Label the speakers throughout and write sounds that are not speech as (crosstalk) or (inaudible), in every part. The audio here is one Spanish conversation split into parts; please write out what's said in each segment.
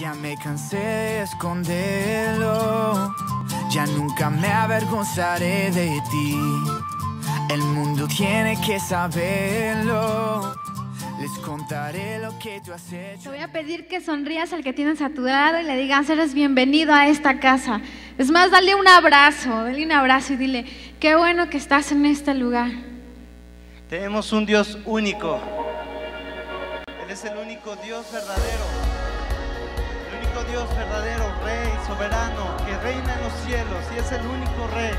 Speaker 1: Ya me cansé de esconderlo, ya nunca me avergonzaré de ti. El mundo tiene que saberlo. Les contaré lo que tú has
Speaker 2: Te
Speaker 1: hecho.
Speaker 2: voy a pedir que sonrías al que tienes a tu lado y le digas, eres bienvenido a esta casa. Es más, dale un abrazo, dale un abrazo y dile, qué bueno que estás en este lugar.
Speaker 3: Tenemos un Dios único. Él es el único Dios verdadero. Dios verdadero, Rey, soberano, que reina en los cielos y es el único Rey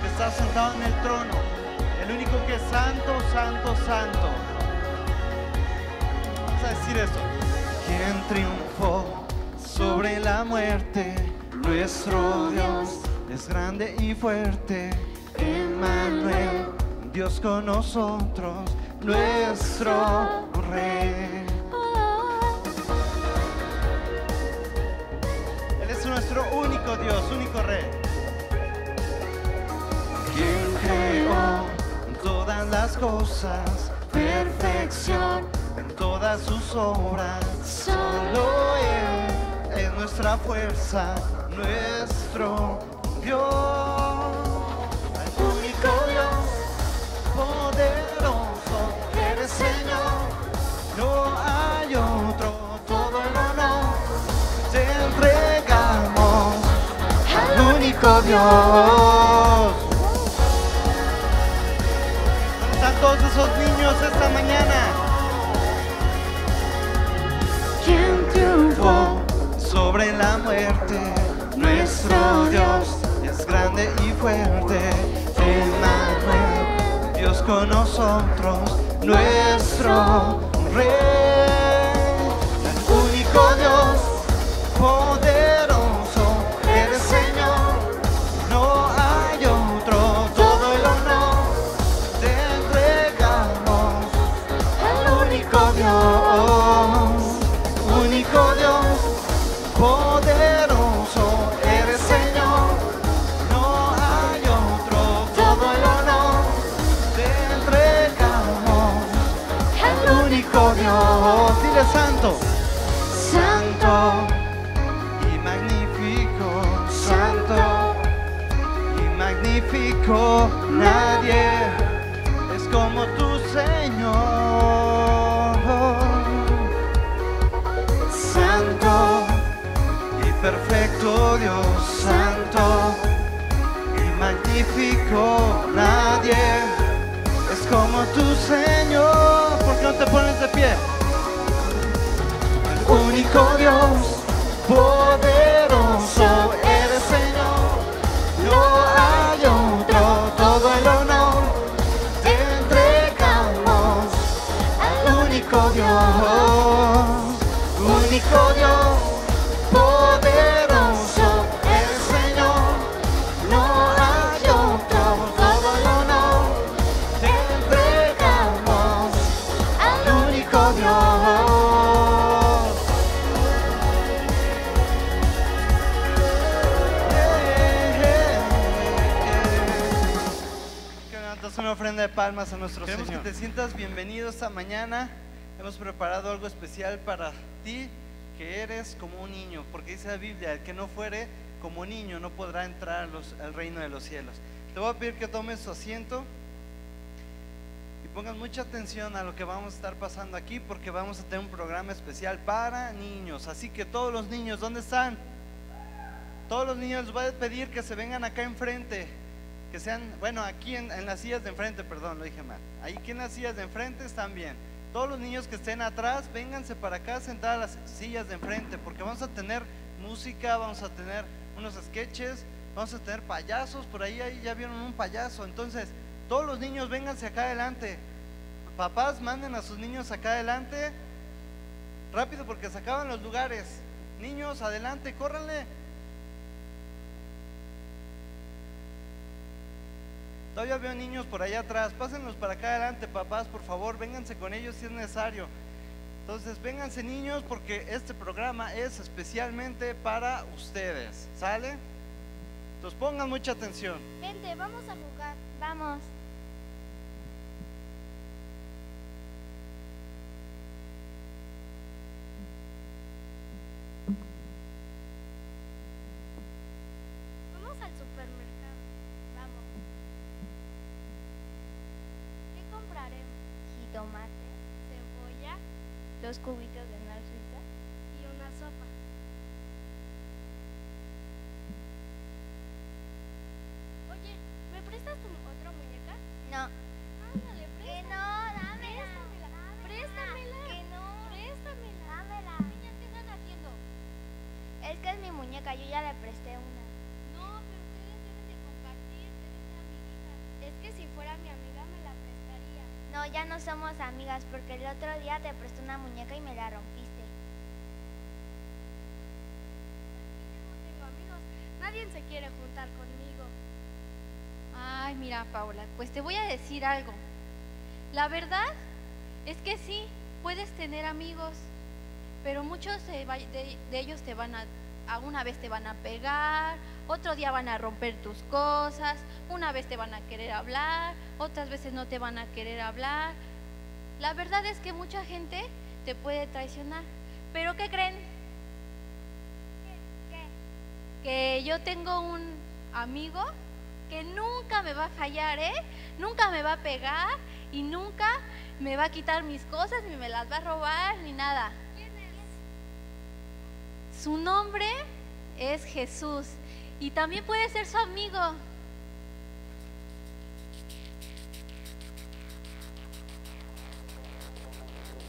Speaker 3: que está sentado en el trono. El único que es santo, santo, santo. Vamos a decir eso. ¿Quién triunfó sobre la muerte? Nuestro Dios es grande y fuerte. Emmanuel, Dios con nosotros, nuestro Rey. Nuestro único Dios, único Rey. Quien creó todas las cosas, perfección en todas sus obras. Solo Él es nuestra fuerza, nuestro Dios. Dios. ¿Dónde están todos esos niños esta mañana? ¿Quién triunfó sobre la muerte? Nuestro Dios es grande y fuerte. Emmanuel, Dios con nosotros, nuestro Rey. El único Dios santo, santo. Y magnífico, santo. Y magnífico, nadie es como tu Señor. Santo. Y perfecto Dios, santo. Y magnífico, nadie es como tu Señor. ¿Por qué no te pones de pie? Único Dios palmas a nuestro Queremos que te sientas bienvenido esta mañana. Hemos preparado algo especial para ti, que eres como un niño, porque dice la Biblia, el que no fuere como niño no podrá entrar los- al reino de los cielos. Te voy a pedir que tomes su asiento y pongan mucha atención a lo que vamos a estar pasando aquí, porque vamos a tener un programa especial para niños. Así que todos los niños, ¿dónde están? Todos los niños les voy a pedir que se vengan acá enfrente, que sean, bueno, aquí en, las sillas de enfrente, perdón, lo dije mal. Ahí aquí en las sillas de enfrente están bien. Todos los niños que estén atrás, vénganse para acá, sentar a las sillas de enfrente, porque vamos a tener música, vamos a tener unos sketches, vamos a tener payasos, por ahí, ahí ya vieron un payaso. Entonces, todos los niños vénganse acá adelante. Papás, manden a sus niños acá adelante. Rápido porque se acaban los lugares. Niños, adelante, córranle. Todavía veo niños por allá atrás. Pásenlos para acá adelante, papás, por favor. Vénganse con ellos si es necesario. Entonces, vénganse niños porque este programa es especialmente para ustedes. ¿Sale? Entonces, pongan mucha atención.
Speaker 4: Vente, vamos a jugar. Vamos. Ya
Speaker 5: no
Speaker 4: somos amigas porque el otro día te presté una muñeca y me la rompiste.
Speaker 5: No tengo amigos. Nadie se quiere juntar conmigo.
Speaker 6: Ay, mira, Paula, pues te voy a decir algo. La verdad es que sí, puedes tener amigos, pero muchos de- de ellos te van a, a una vez te van a pegar, otro día van a romper tus cosas, una vez te van a querer hablar, otras veces no te van a querer hablar. La verdad es que mucha gente te puede traicionar, pero ¿qué creen? Que yo tengo un amigo que nunca me va a fallar, ¿eh? Nunca me va a pegar y nunca me va a quitar mis cosas, ni me las va a robar, ni nada. Su nombre es Jesús y también puede ser su amigo.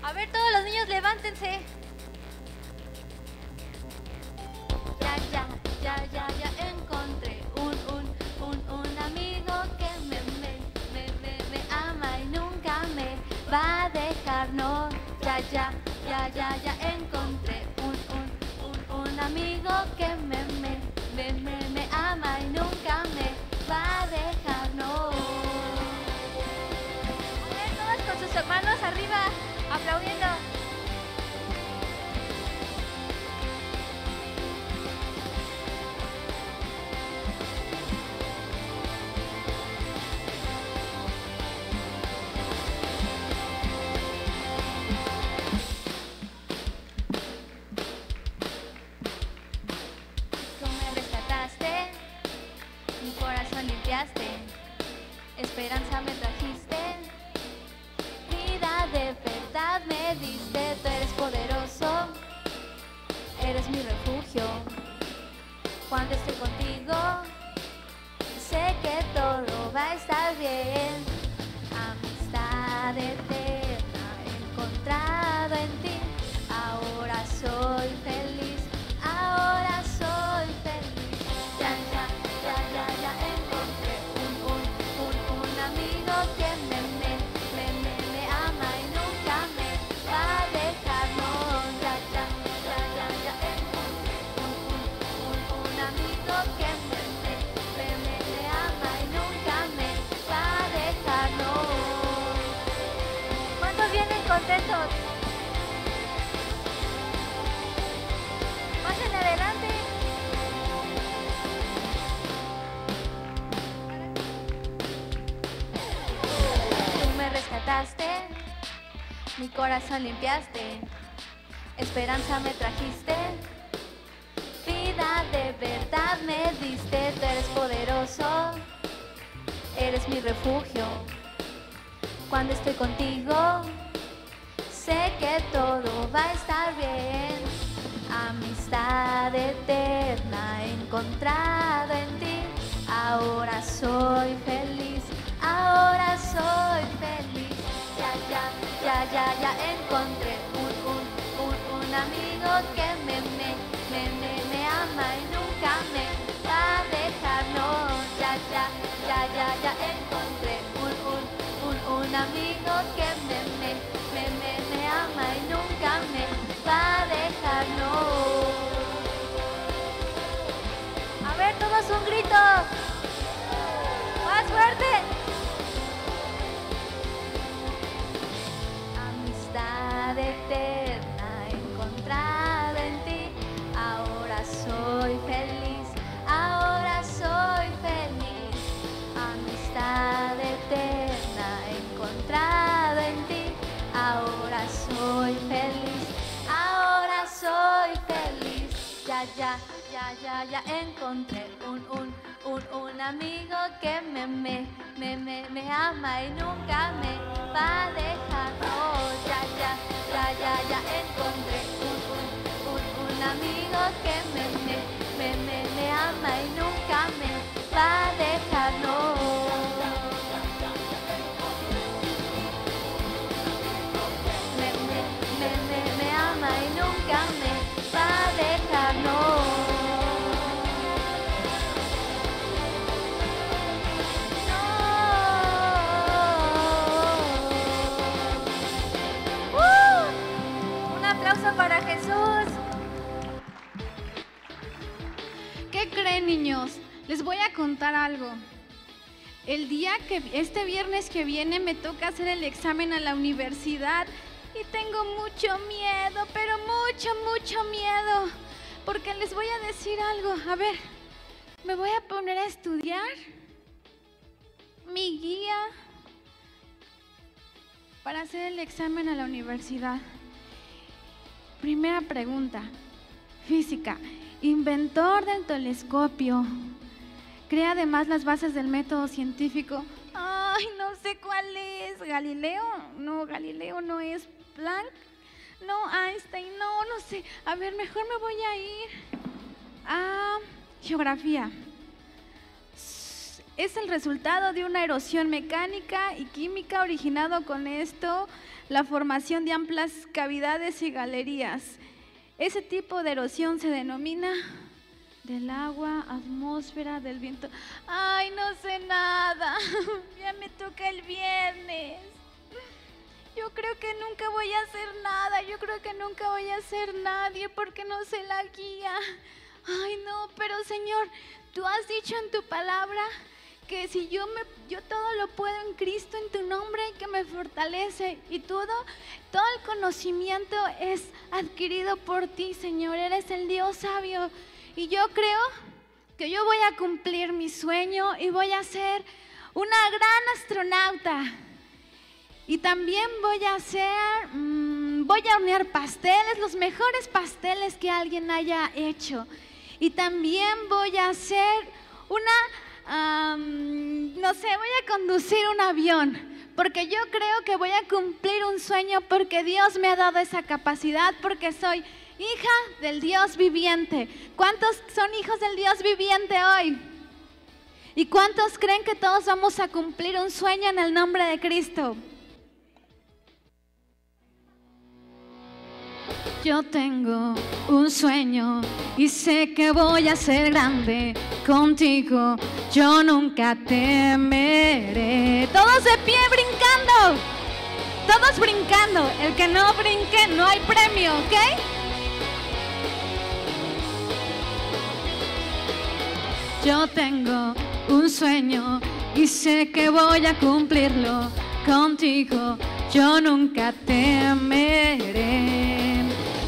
Speaker 6: A ver, todos los niños, levántense. Ya, ya, ya, ya, ya encontré un, un, un, un amigo que me, me, me, me, me ama y nunca me va a dejar, no. Ya, ya, ya, ya, ya encontré amigo que me, me, me, me, me ama y nunca me va a dejar, no. A ver, todos con sus manos arriba, aplaudiendo. Esperanza me trajiste, vida de verdad me diste, tú eres poderoso, eres mi refugio. Cuando estoy contigo, sé que todo va a estar bien. Amistad eterna mi corazón limpiaste, esperanza me trajiste, vida de verdad me diste, tú eres poderoso, eres mi refugio. Cuando estoy contigo, sé que todo va a estar bien. Amistad eterna he encontrado en ti. Ahora soy feliz, ya, ya, encontré un, un, un, un amigo que me, me, me, me, ama y nunca me va a dejar. No, ya, ya, ya, ya, ya encontré un, un, un, un amigo que me, me, me, me, ama y nunca me va a dejar. No. A ver, todos un grito. Eterna he encontrado en ti. Ahora soy feliz. Ahora soy feliz. Amistad eterna he encontrado en ti. Ahora soy feliz. Ahora soy feliz. Ya, ya, ya, ya, ya encontré un, un, un, un amigo que me, me, me, me, me ama y nunca me va a dejar. Ya, ya, ya, ya, ya encontré un, un, un, un amigo que me, me, me, me, me ama y nunca me va a dejar.
Speaker 2: Creen, niños? Les voy a contar algo. El día que este viernes que viene me toca hacer el examen a la universidad y tengo mucho miedo, pero mucho, mucho miedo. Porque les voy a decir algo. A ver, me voy a poner a estudiar. Mi guía para hacer el examen a la universidad. Primera pregunta. Física. Inventor del telescopio. Crea además las bases del método científico. Ay, no sé cuál es. ¿Galileo? No, Galileo no es. Planck. No, Einstein. No, no sé. A ver, mejor me voy a ir a geografía. Es el resultado de una erosión mecánica y química originado con esto la formación de amplias cavidades y galerías. Ese tipo de erosión se denomina del agua, atmósfera, del viento. Ay, no sé nada. (laughs) ya me toca el viernes. Yo creo que nunca voy a hacer nada. Yo creo que nunca voy a ser nadie porque no sé la guía. Ay, no, pero Señor, tú has dicho en tu palabra que si yo me yo todo lo puedo en Cristo en tu nombre que me fortalece y todo todo el conocimiento es adquirido por ti, Señor. Eres el Dios sabio y yo creo que yo voy a cumplir mi sueño y voy a ser una gran astronauta. Y también voy a hacer, mmm, voy a hornear pasteles, los mejores pasteles que alguien haya hecho. Y también voy a hacer una, no sé, voy a conducir un avión. Porque yo creo que voy a cumplir un sueño porque Dios me ha dado esa capacidad, porque soy hija del Dios viviente. ¿Cuántos son hijos del Dios viviente hoy? ¿Y cuántos creen que todos vamos a cumplir un sueño en el nombre de Cristo? Yo tengo un sueño y sé que voy a ser grande contigo. Yo nunca temeré. Todos de pie brincando. Todos brincando. El que no brinque no hay premio, ¿ok? Yo tengo un sueño y sé que voy a cumplirlo contigo. Yo nunca temeré.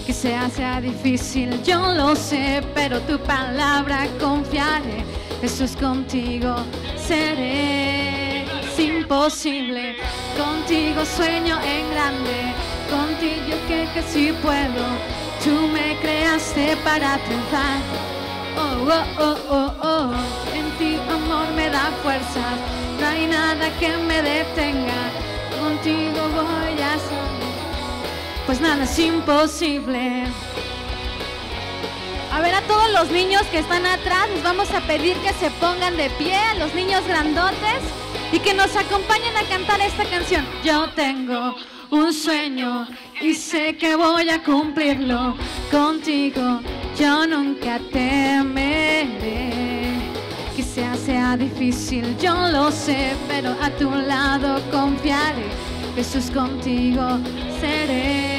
Speaker 2: Que sea, sea difícil, yo lo sé, pero tu palabra confiaré. Jesús contigo seré. Es imposible, contigo sueño en grande. Contigo que, que sí puedo. Tú me creaste para triunfar. Oh, oh, oh, oh, oh. En ti, amor, me da fuerza. No hay nada que me detenga. Contigo voy a salir. Pues nada es imposible. A ver, a todos los niños que están atrás, les vamos a pedir que se pongan de pie, a los niños grandotes, y que nos acompañen a cantar esta canción. Yo tengo un sueño y sé que voy a cumplirlo contigo. Yo nunca temeré. Sea, sea difícil, yo lo sé, pero a tu lado confiaré. Jesús contigo seré,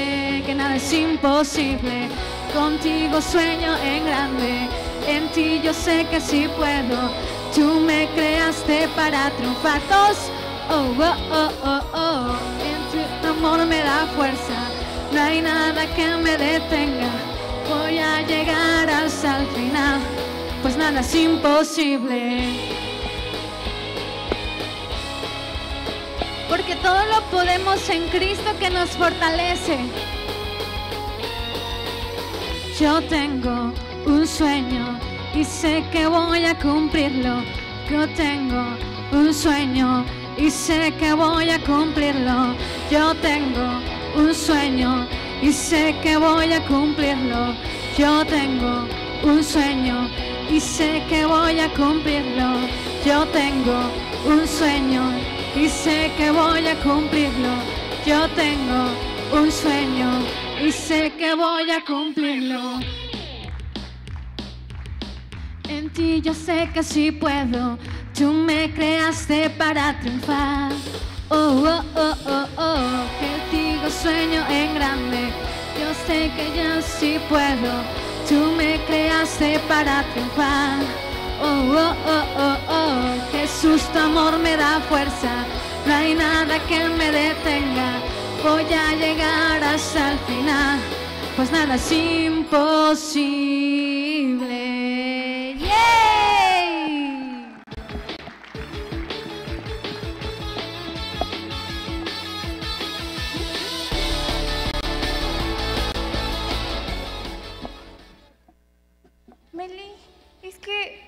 Speaker 2: que nada es imposible. Contigo sueño en grande, en ti yo sé que sí puedo. Tú me creaste para triunfar. Todos, oh, oh, oh, oh, oh. En tu amor me da fuerza, no hay nada que me detenga. Voy a llegar hasta el final, pues nada es imposible. Porque todo lo podemos en Cristo que nos fortalece. Yo tengo un sueño y sé que voy a cumplirlo. Yo tengo un sueño y sé que voy a cumplirlo. Yo tengo un sueño y sé que voy a cumplirlo. Yo tengo un sueño y sé que voy a cumplirlo. Yo tengo un sueño y sé que voy a cumplirlo. Yo tengo un sueño y sé que voy a cumplirlo. En ti yo sé que sí puedo, tú me creaste para triunfar. Oh, oh, oh, oh, oh, contigo sueño en grande, yo sé que yo sí puedo, tú me creaste para triunfar. Oh, oh, oh, oh, oh, Jesús, tu amor me da fuerza, no hay nada que me detenga, voy a llegar hasta el final, pues nada es imposible.
Speaker 5: Meli, es que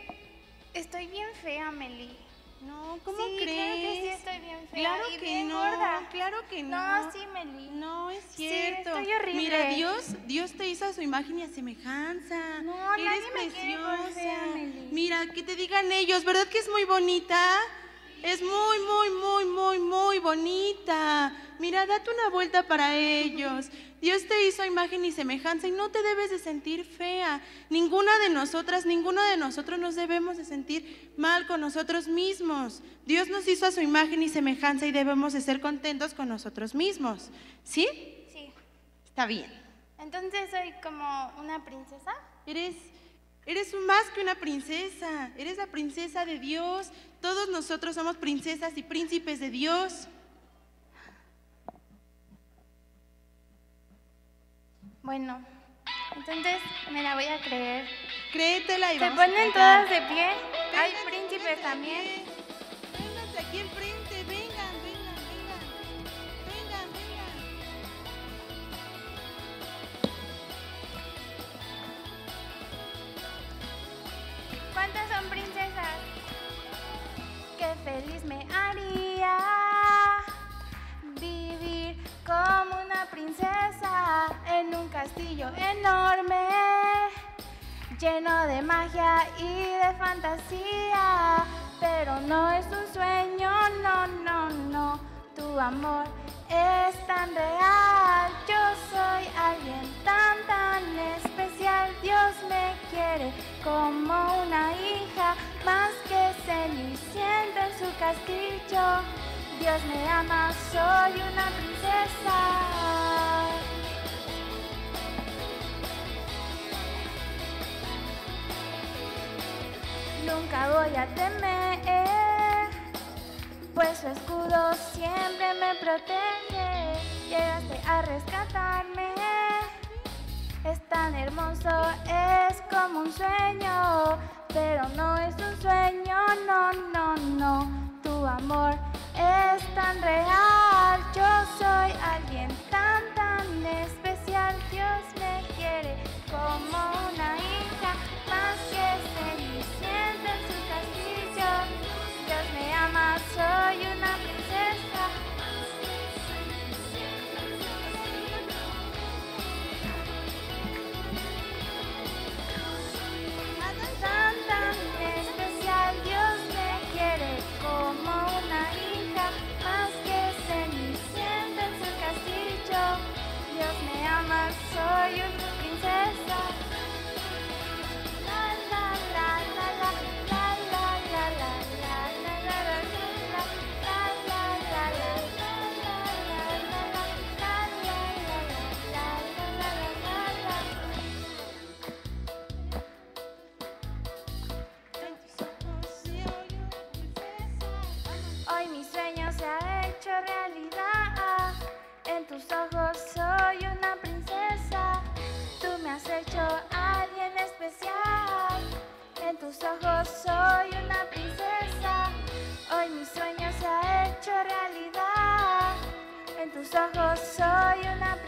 Speaker 5: estoy bien fea, Meli.
Speaker 7: No, ¿cómo
Speaker 5: sí,
Speaker 7: crees?
Speaker 5: Claro que sí estoy bien fea.
Speaker 7: Claro
Speaker 5: y
Speaker 7: que
Speaker 5: bien
Speaker 7: no,
Speaker 5: gorda.
Speaker 7: claro que no.
Speaker 5: No, sí, Meli.
Speaker 7: No, es
Speaker 5: Sí,
Speaker 7: cierto.
Speaker 5: estoy horrible.
Speaker 7: Mira, Dios, Dios te hizo a su imagen y a semejanza.
Speaker 5: No,
Speaker 7: Eres
Speaker 5: nadie me quiere por
Speaker 7: preciosa.
Speaker 5: fea, Meli.
Speaker 7: Mira, que te digan ellos, ¿verdad que es muy bonita? Es muy, muy, muy, muy, muy bonita. Mira, date una vuelta para ellos. Dios te hizo a imagen y semejanza y no te debes de sentir fea. Ninguna de nosotras, ninguno de nosotros nos debemos de sentir mal con nosotros mismos. Dios nos hizo a su imagen y semejanza y debemos de ser contentos con nosotros mismos. ¿Sí?
Speaker 5: Sí.
Speaker 7: Está bien.
Speaker 5: Entonces soy como una princesa.
Speaker 7: Eres, eres más que una princesa. Eres la princesa de Dios. Todos nosotros somos princesas y príncipes de Dios.
Speaker 5: Bueno, entonces me la voy a creer.
Speaker 7: Créetela y
Speaker 5: ¿Se
Speaker 7: vamos
Speaker 5: ponen todas de pie? Hay príncipes también.
Speaker 7: Vénganse aquí enfrente, vengan, vengan, vengan. Vengan, vengan.
Speaker 5: ¿Cuántas son princesas? Qué feliz me haría vivir como una princesa en un castillo enorme, lleno de magia y de fantasía. Pero no es un sueño, no, no, no. Tu amor es tan real. Yo soy alguien tan, tan especial. Dios me quiere como una hija, más que cenicienta en su castillo. Dios me ama, soy una princesa. Nunca voy a temer, pues su escudo siempre me protege. Llegaste a rescatarme, es tan hermoso, es como un sueño, pero no es un sueño, no, no, no. Tu amor es tan real, yo soy tus ojos soy una princesa. Hoy mi sueño se ha hecho realidad. En
Speaker 7: tus
Speaker 5: ojos soy una princesa.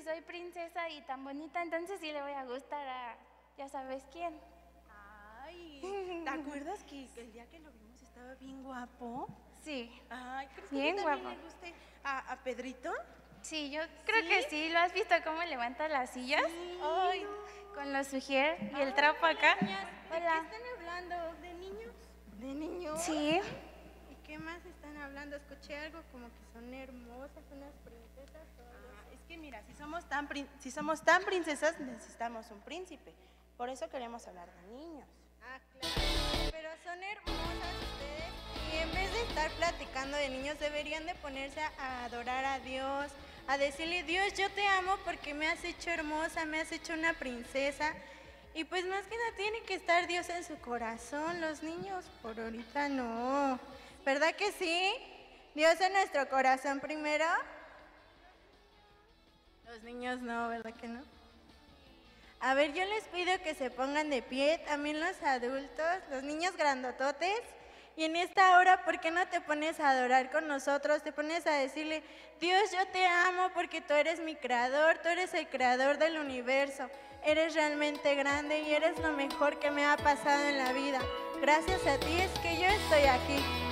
Speaker 5: Si soy princesa y tan bonita, entonces sí le voy a gustar a ya sabes quién.
Speaker 7: Ay, ¿te acuerdas que el día que lo vimos estaba bien guapo?
Speaker 5: Sí,
Speaker 7: Ay, ¿crees que
Speaker 5: Bien
Speaker 7: tú también
Speaker 5: guapo.
Speaker 7: le guste a, a Pedrito?
Speaker 5: sí, yo creo que sí. ¿Lo has visto cómo levanta las sillas? Ay, con los sugier y el trapo acá. Hola.
Speaker 8: están hablando? ¿De niños? ¿De niños?
Speaker 5: Sí,
Speaker 8: ¿Y qué más están hablando? Escuché algo como que son hermosas, unas princesas. o algo
Speaker 7: Ah, es que mira, si somos, tan si somos tan princesas, necesitamos un príncipe. Por eso queremos hablar de niños.
Speaker 8: Ah, claro. Pero son hermosas ustedes. Y en vez de estar platicando de niños, deberían de ponerse a adorar a Dios, a decirle, Dios, yo te amo porque me has hecho hermosa, me has hecho una princesa. Y pues más que nada tiene que estar Dios en su corazón. Los niños por ahorita no. ¿Verdad que sí? Dios en nuestro corazón primero. Los niños no, ¿verdad que no? A ver, yo les pido que se pongan de pie, también los adultos, los niños grandototes. Y en esta hora, ¿por qué no te pones a adorar con nosotros? Te pones a decirle, Dios, yo te amo porque tú eres mi creador, tú eres el creador del universo. Eres realmente grande y eres lo mejor que me ha pasado en la vida. Gracias a ti es que yo estoy aquí.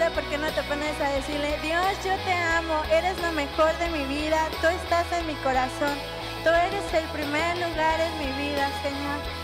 Speaker 8: En esta hora, ¿por qué no te pones a decirle, Dios, yo te amo, eres lo mejor de mi vida, tú estás en mi corazón, tú eres el primer lugar en mi vida, Señor?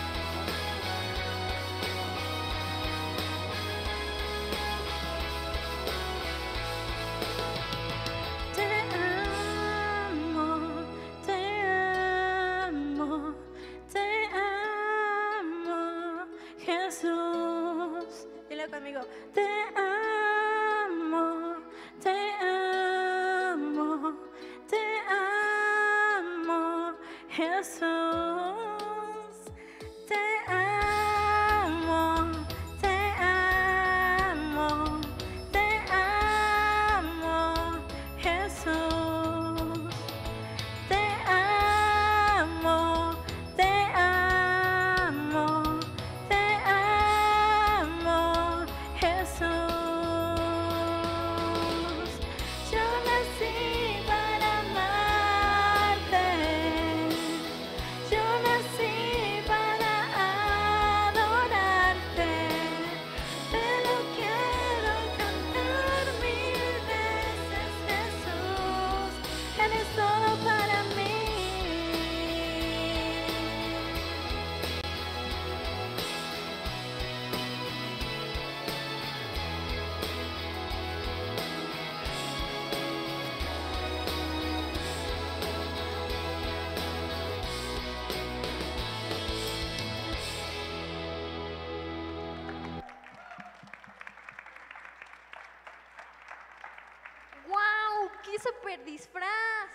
Speaker 6: Disfraz!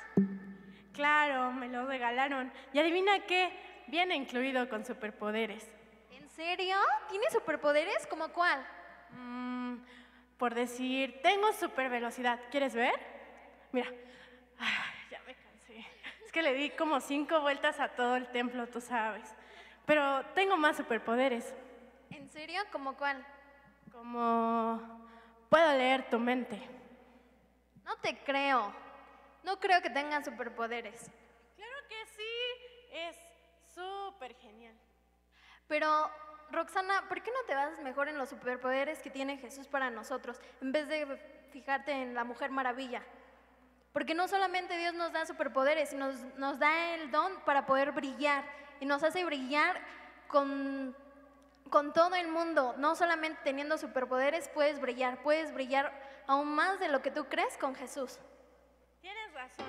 Speaker 9: Claro, me lo regalaron. Y adivina qué, viene incluido con superpoderes.
Speaker 6: ¿En serio? ¿Tiene superpoderes? ¿Como cuál?
Speaker 9: Mm, por decir, tengo super velocidad. ¿Quieres ver? Mira. Ay, ya me cansé. Es que le di como cinco vueltas a todo el templo, tú sabes. Pero tengo más superpoderes.
Speaker 6: ¿En serio? ¿Como cuál?
Speaker 9: Como puedo leer tu mente.
Speaker 6: No te creo. No creo que tengan superpoderes.
Speaker 9: Claro que sí. Es súper genial.
Speaker 6: Pero, Roxana, ¿por qué no te vas mejor en los superpoderes que tiene Jesús para nosotros, en vez de fijarte en la Mujer Maravilla? Porque no solamente Dios nos da superpoderes, sino nos, nos da el don para poder brillar y nos hace brillar con, con todo el mundo. No solamente teniendo superpoderes puedes brillar, puedes brillar aún más de lo que tú crees con Jesús.
Speaker 9: Tienes razón.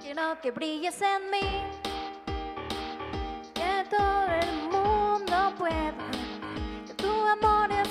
Speaker 6: Quiero que brilles en mí, que todo el mundo pueda, que tu amor es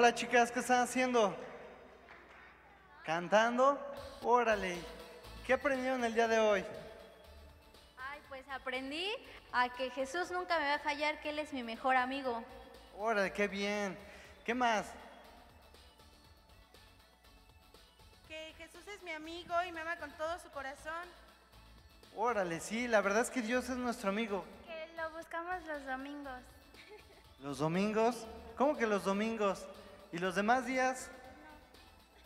Speaker 3: Hola chicas, ¿qué están haciendo? ¿Cantando? Órale. ¿Qué aprendieron el día de hoy?
Speaker 6: Ay, pues aprendí a que Jesús nunca me va a fallar, que Él es mi mejor amigo.
Speaker 3: Órale, qué bien. ¿Qué más?
Speaker 7: Que Jesús es mi amigo y me ama con todo su corazón.
Speaker 3: Órale, sí, la verdad es que Dios es nuestro amigo.
Speaker 5: Que lo buscamos los domingos.
Speaker 3: ¿Los domingos? ¿Cómo que los domingos? ¿Y los demás días?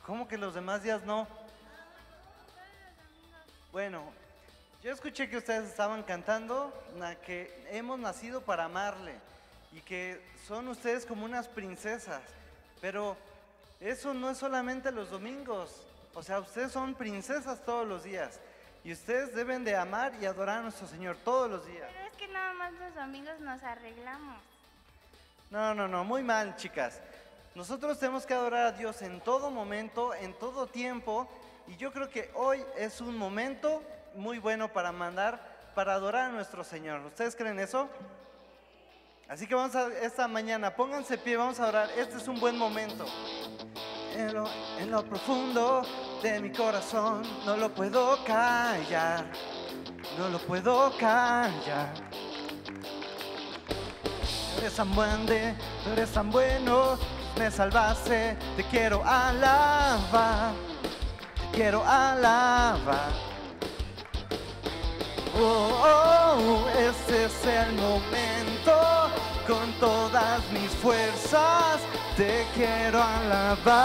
Speaker 3: ¿Cómo que los demás días no? Bueno, yo escuché que ustedes estaban cantando que hemos nacido para amarle y que son ustedes como unas princesas, pero eso no es solamente los domingos, o sea, ustedes son princesas todos los días y ustedes deben de amar y adorar a nuestro Señor todos los días.
Speaker 4: Pero es que nada más los domingos nos arreglamos.
Speaker 3: No, no, no, muy mal, chicas. Nosotros tenemos que adorar a Dios en todo momento, en todo tiempo, y yo creo que hoy es un momento muy bueno para mandar, para adorar a nuestro Señor. ¿Ustedes creen eso? Así que vamos a esta mañana, pónganse pie, vamos a orar. Este es un buen momento. En lo, profundo de mi corazón no lo puedo callar, no lo puedo callar. Tú eres tan bueno, tú eres tan bueno, me salvaste, te quiero alabar, te quiero alabar. Oh, oh, este es el momento, con todas mis fuerzas te quiero alabar.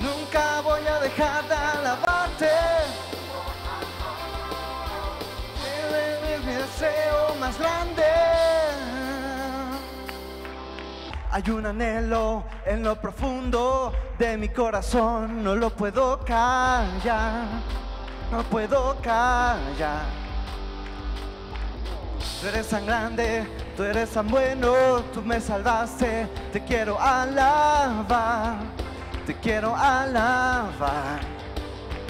Speaker 3: Nunca voy a dejar de alabarte. Más grande. Hay un anhelo en lo profundo de mi corazón, no lo puedo callar, no puedo callar. Tú eres tan grande, tú eres tan bueno, tú me salvaste, te quiero alabar, te quiero alabar.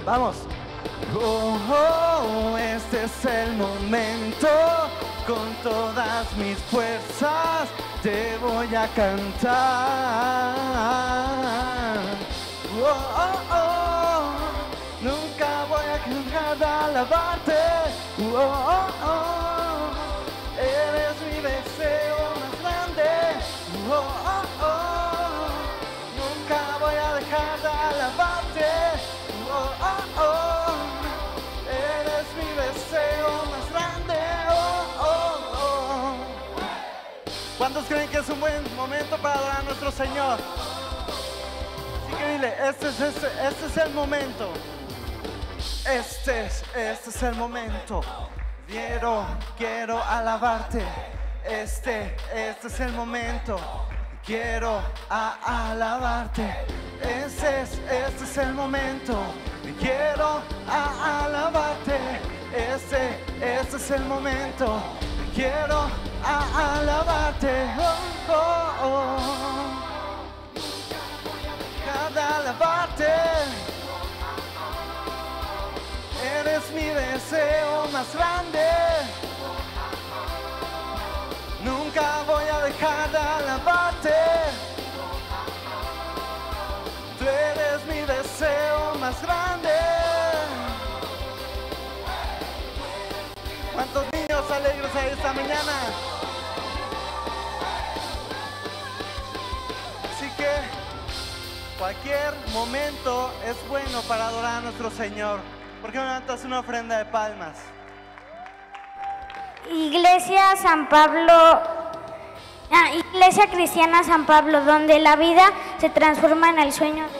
Speaker 3: Vamos. Oh, oh, este es el momento, con todas mis fuerzas te voy a cantar. Oh, oh, oh, nunca voy a dejar de alabarte. Oh, oh, ¿Cuántos creen que es un buen momento para adorar a nuestro Señor? Así que dile, este es, este, este es el momento. Este es, este es el momento. Quiero, quiero alabarte. Este, este es el momento. Quiero a- alabarte. Este es, este es el momento. Quiero a- alabarte. Este, este es el momento. Quiero a- alabarte. Oh, oh, oh. Cada alabarte. Eres mi deseo más grande. Nunca voy a dejar de alabarte. Tú eres mi deseo más grande. ¿Cuántos niños alegres hay esta mañana? Cualquier momento es bueno para adorar a nuestro Señor. ¿Por qué no levantas una ofrenda de palmas?
Speaker 10: Iglesia San Pablo, ah, Iglesia Cristiana San Pablo, donde la vida se transforma en el sueño de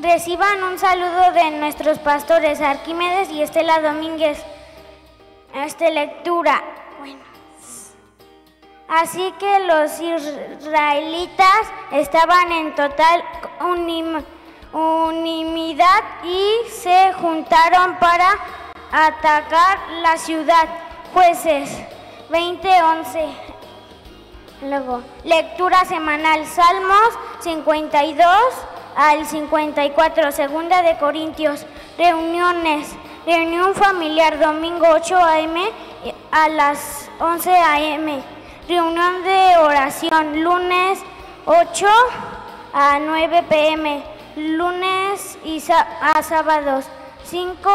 Speaker 10: Dios. Reciban un saludo de nuestros pastores Arquímedes y Estela Domínguez. Esta lectura. Así que los israelitas estaban en total unim- unanimidad y se juntaron para atacar la ciudad. Jueces 20:11. Luego, lectura semanal, Salmos 52 al 54, Segunda de Corintios, reuniones, reunión familiar, domingo 8 a.m. a las 11 a.m., reunión de oración, lunes 8 a 9 p.m., lunes y a sábados, 5,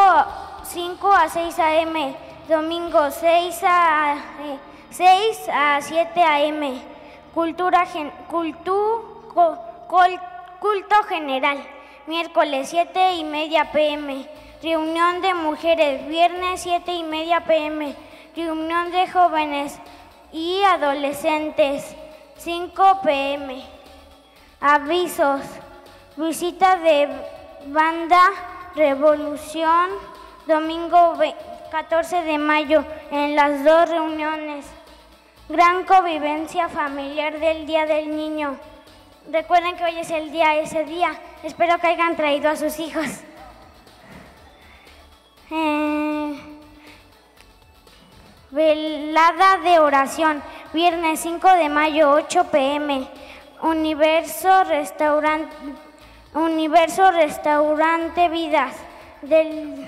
Speaker 10: 5 a 6 a.m., domingo 6 a, eh, 6 a 7 a.m., cultura, culto general, miércoles 7 y media p.m., reunión de mujeres, viernes 7 y media p.m., reunión de jóvenes y adolescentes, 5 pm. Avisos, visita de banda Revolución, domingo 14 de mayo, en las dos reuniones. Gran convivencia familiar del Día del Niño. Recuerden que hoy es el día, ese día. Espero que hayan traído a sus hijos. Velada de oración, viernes 5 de mayo, 8 pm. Universo Restaurante, Universo Restaurante Vidas del...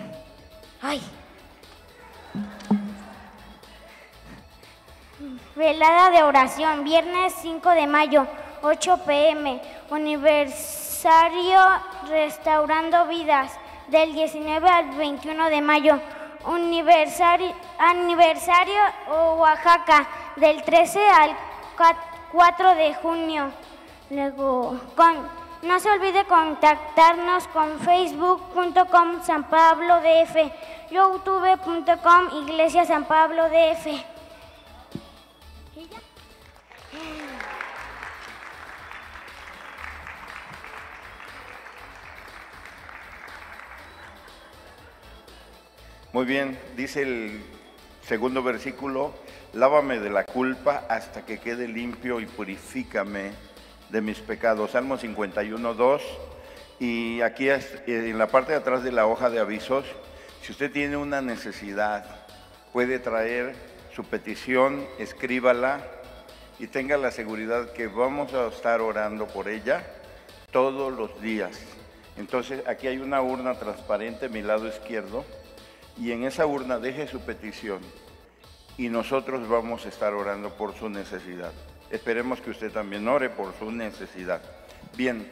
Speaker 10: Ay. Velada de oración, viernes 5 de mayo, 8 pm. Aniversario Restaurando Vidas del 19 al 21 de mayo. Aniversario, aniversario Oaxaca del 13 al 4 de junio. Luego, no se olvide contactarnos con facebook.com San Pablo DF, youtube.com Iglesia San Pablo DF.
Speaker 11: Muy bien, dice el segundo versículo, lávame de la culpa hasta que quede limpio y purifícame de mis pecados. Salmo 51, 2. Y aquí en la parte de atrás de la hoja de avisos, si usted tiene una necesidad, puede traer su petición, escríbala y tenga la seguridad que vamos a estar orando por ella todos los días. Entonces aquí hay una urna transparente a mi lado izquierdo y en esa urna deje su petición y nosotros vamos a estar orando por su necesidad. Esperemos que usted también ore por su necesidad. Bien,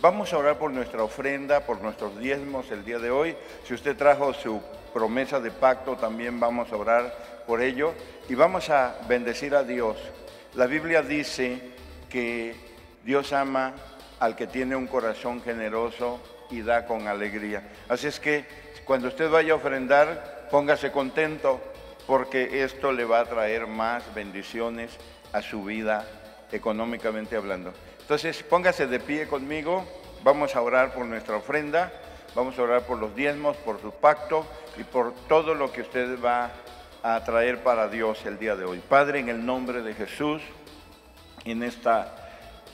Speaker 11: vamos a orar por nuestra ofrenda, por nuestros diezmos el día de hoy. Si usted trajo su promesa de pacto, también vamos a orar por ello y vamos a bendecir a Dios. La Biblia dice que Dios ama al que tiene un corazón generoso y da con alegría. Así es que cuando usted vaya a ofrendar, póngase contento porque esto le va a traer más bendiciones a su vida económicamente hablando. Entonces, póngase de pie conmigo, vamos a orar por nuestra ofrenda, vamos a orar por los diezmos, por su pacto y por todo lo que usted va a traer para Dios el día de hoy. Padre, en el nombre de Jesús, en esta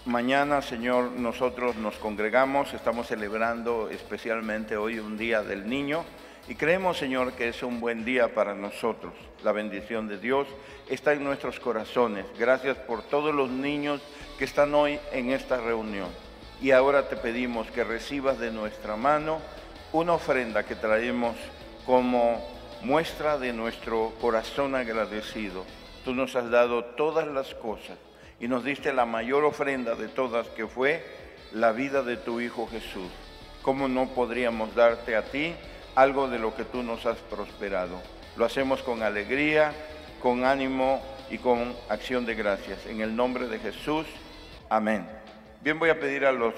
Speaker 11: mañana, Señor, nosotros nos congregamos, estamos celebrando especialmente hoy un día del niño y creemos, Señor, que es un buen día para nosotros. La bendición de Dios está en nuestros corazones. Gracias por todos los niños que están hoy en esta reunión. Y ahora te pedimos que recibas de nuestra mano una ofrenda que traemos como muestra de nuestro corazón agradecido. Tú nos has dado todas las cosas y nos diste la mayor ofrenda de todas que fue la vida de tu Hijo Jesús. ¿Cómo no podríamos darte a ti algo de lo que tú nos has prosperado? Lo hacemos con alegría, con ánimo y con acción de gracias. En el nombre de Jesús, amén. Bien, voy a pedir a los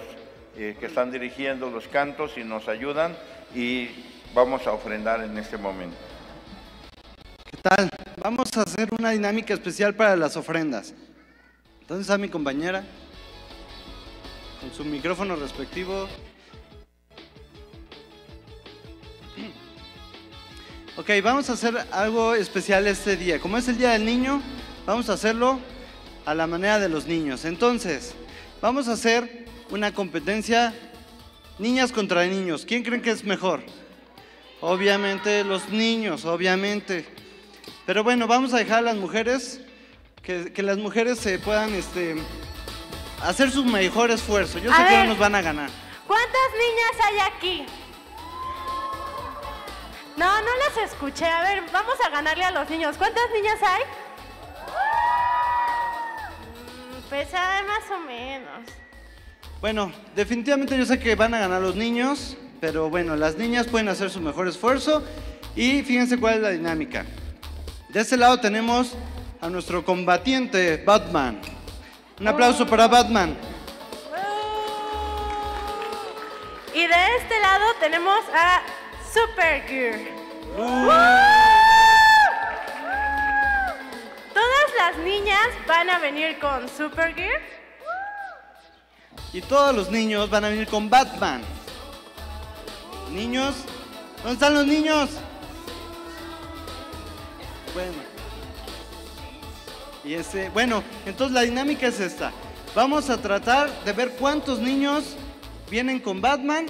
Speaker 11: eh, que están dirigiendo los cantos si nos ayudan y vamos a ofrendar en este momento.
Speaker 3: ¿Qué tal? Vamos a hacer una dinámica especial para las ofrendas. ¿Dónde está mi compañera? Con su micrófono respectivo. (clears throat) Ok, vamos a hacer algo especial este día. Como es el Día del Niño, vamos a hacerlo a la manera de los niños. Entonces, vamos a hacer una competencia niñas contra niños. ¿Quién creen que es mejor? Obviamente los niños, obviamente. Pero bueno, vamos a dejar a las mujeres que, las mujeres se puedan este, hacer su mejor esfuerzo. Yo sé que no nos van a ganar.
Speaker 9: ¿Cuántas niñas hay aquí? No, no las escuché. A ver, vamos a ganarle a los niños. ¿Cuántas niñas hay? Mm, pues más o menos.
Speaker 3: Bueno, definitivamente yo sé que van a ganar los niños, pero bueno, las niñas pueden hacer su mejor esfuerzo y fíjense cuál es la dinámica. De este lado tenemos a nuestro combatiente Batman. Un aplauso para Batman.
Speaker 9: Y de este lado tenemos a Supergirl. Uh. Todas las niñas van a venir con Supergirl.
Speaker 3: Y todos los niños van a venir con Batman. Niños, ¿dónde están los niños? Bueno. Y ese, bueno, entonces la dinámica es esta. Vamos a tratar de ver cuántos niños vienen con Batman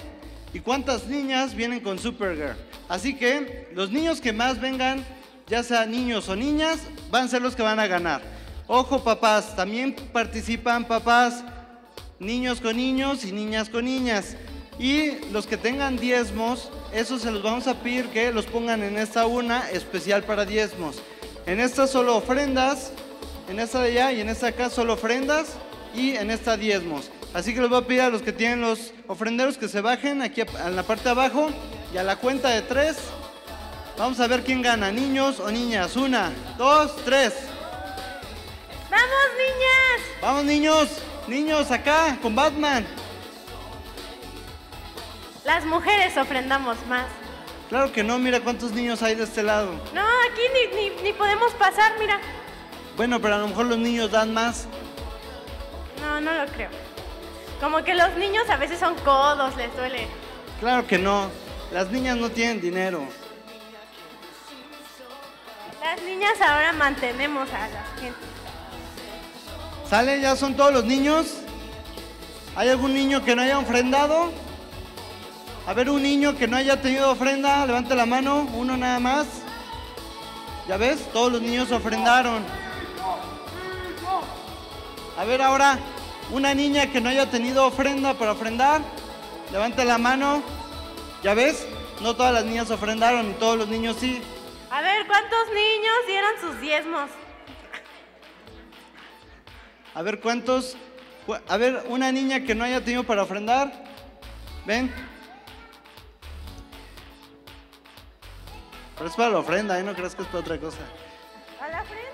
Speaker 3: y cuántas niñas vienen con Supergirl. Así que los niños que más vengan, ya sean niños o niñas, van a ser los que van a ganar. Ojo papás, también participan papás, niños con niños y niñas con niñas. Y los que tengan diezmos, esos se los vamos a pedir que los pongan en esta una especial para diezmos. En esta solo ofrendas, en esta de allá y en esta acá solo ofrendas y en esta diezmos. Así que les voy a pedir a los que tienen los ofrenderos que se bajen aquí en la parte de abajo y a la cuenta de tres. Vamos a ver quién gana, niños o niñas. Una, dos, tres.
Speaker 9: ¡Vamos, niñas!
Speaker 3: Vamos, niños. Niños, acá, con Batman.
Speaker 9: Las mujeres ofrendamos más.
Speaker 3: Claro que no, mira cuántos niños hay de este lado.
Speaker 9: No, aquí ni, ni, ni podemos pasar, mira.
Speaker 3: Bueno, pero a lo mejor los niños dan más.
Speaker 9: No, no lo creo. Como que los niños a veces son codos, les duele.
Speaker 3: Claro que no. Las niñas no tienen dinero.
Speaker 9: Las niñas ahora mantenemos a la gente.
Speaker 3: ¿Sale? ¿Ya son todos los niños? ¿Hay algún niño que no haya ofrendado? A ver, un niño que no haya tenido ofrenda, levante la mano, uno nada más. ¿Ya ves? Todos los niños ofrendaron. A ver ahora, una niña que no haya tenido ofrenda para ofrendar, levante la mano. ¿Ya ves? No todas las niñas ofrendaron y todos los niños sí.
Speaker 9: A ver, ¿cuántos niños dieron sus diezmos?
Speaker 3: A ver, ¿cuántos? cu- A ver, una niña que no haya tenido para ofrendar. Ven. Pero es para la ofrenda, ¿eh? No creas que es para otra cosa.
Speaker 9: A la ofrenda.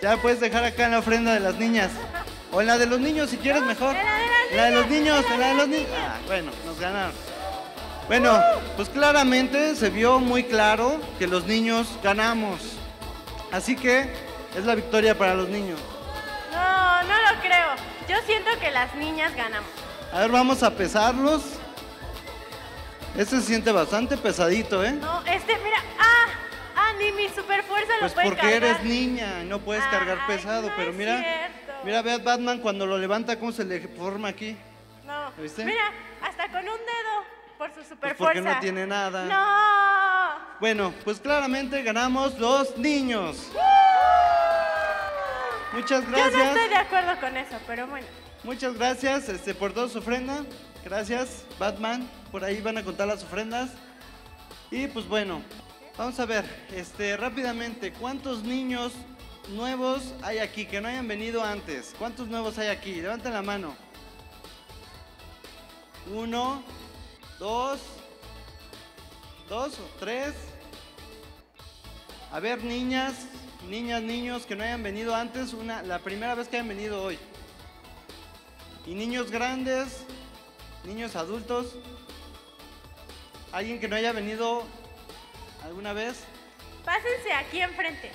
Speaker 3: Ya puedes dejar acá en la ofrenda de las niñas. O en la de los niños si quieres mejor. En la de los niños, en la de los niños. Ah, bueno, nos ganaron. Bueno, pues claramente se vio muy claro que los niños ganamos. Así que es la victoria para los niños.
Speaker 9: No, no lo creo. Yo siento que las niñas ganamos.
Speaker 3: A ver, vamos a pesarlos. Este se siente bastante pesadito, ¿eh?
Speaker 9: No, este, mira, ah, ah, ni mi super fuerza
Speaker 3: Pues
Speaker 9: lo puede
Speaker 3: porque
Speaker 9: cargar.
Speaker 3: eres niña y no puedes cargar pesado, pero mira,
Speaker 9: cierto.
Speaker 3: mira, ve a Batman cuando lo levanta cómo se le forma aquí.
Speaker 9: No,
Speaker 3: ¿Viste?
Speaker 9: mira, hasta con un dedo por su super
Speaker 3: Pues porque
Speaker 9: fuerza.
Speaker 3: no tiene nada.
Speaker 9: No.
Speaker 3: Bueno, pues claramente ganamos los niños. Muchas
Speaker 9: Yo no
Speaker 3: gracias.
Speaker 9: estoy de acuerdo con eso, pero bueno.
Speaker 3: Muchas gracias este, por toda su ofrenda. Gracias, Batman. Por ahí van a contar las ofrendas. Y pues bueno, vamos a ver, este, rápidamente, ¿cuántos niños nuevos hay aquí que no hayan venido antes? ¿Cuántos nuevos hay aquí? Levanten la mano. Uno, dos, dos tres. A ver, niñas, niñas, niños que no hayan venido antes, una, la primera vez que hayan venido hoy. Y niños grandes, niños adultos, alguien que no haya venido alguna vez.
Speaker 9: Pásense aquí enfrente.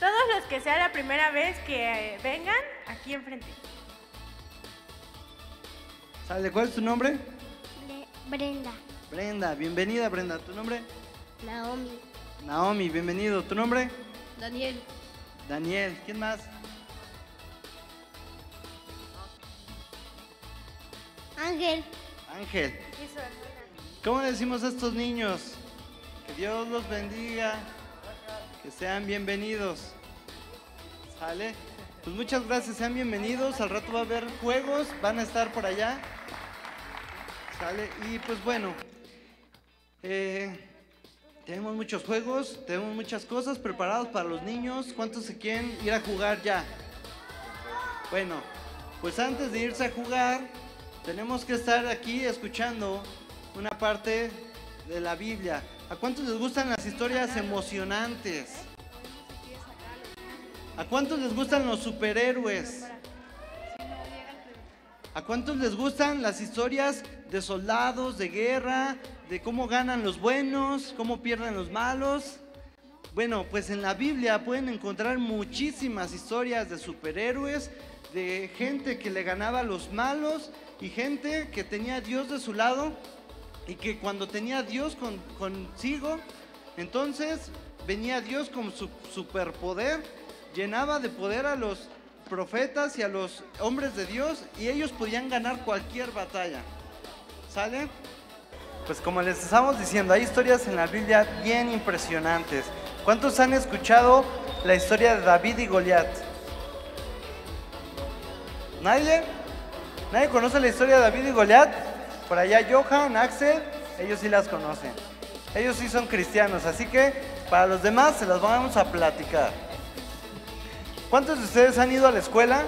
Speaker 9: Todos los que sea la primera vez que eh, vengan, aquí enfrente.
Speaker 3: ¿Sale? ¿Cuál es tu nombre?
Speaker 10: Brenda.
Speaker 3: Brenda, bienvenida Brenda. ¿Tu nombre?
Speaker 10: Naomi.
Speaker 3: Naomi, bienvenido. ¿Tu nombre?
Speaker 10: Daniel.
Speaker 3: Daniel. ¿Quién más?
Speaker 10: Ángel.
Speaker 3: Ángel. ¿Cómo le decimos a estos niños? Que Dios los bendiga, que sean bienvenidos. ¿Sale? Pues muchas gracias, sean bienvenidos. Al rato va a haber juegos, van a estar por allá. ¿Sale? Y pues bueno, eh, tenemos muchos juegos, tenemos muchas cosas preparadas para los niños. ¿Cuántos se quieren ir a jugar ya? Bueno, pues antes de irse a jugar, tenemos que estar aquí escuchando una parte de la Biblia. ¿A cuántos les gustan las historias emocionantes? ¿A cuántos les gustan los superhéroes? ¿A cuántos les gustan las historias de soldados, de guerra, de cómo ganan los buenos, cómo pierden los malos? Bueno, pues en la Biblia pueden encontrar muchísimas historias de superhéroes, de gente que le ganaba a los malos y gente que tenía a Dios de su lado y que cuando tenía Dios consigo, entonces venía Dios con su superpoder, llenaba de poder a los profetas y a los hombres de Dios y ellos podían ganar cualquier batalla. ¿Sale? Pues como les estamos diciendo, hay historias en la Biblia bien impresionantes. ¿Cuántos han escuchado la historia de David y Goliat? ¿Nadie? ¿Nadie conoce la historia de David y Goliat? Por allá Johan, Axel, ellos sí las conocen. Ellos sí son cristianos, así que para los demás se las vamos a platicar. ¿Cuántos de ustedes han ido a la escuela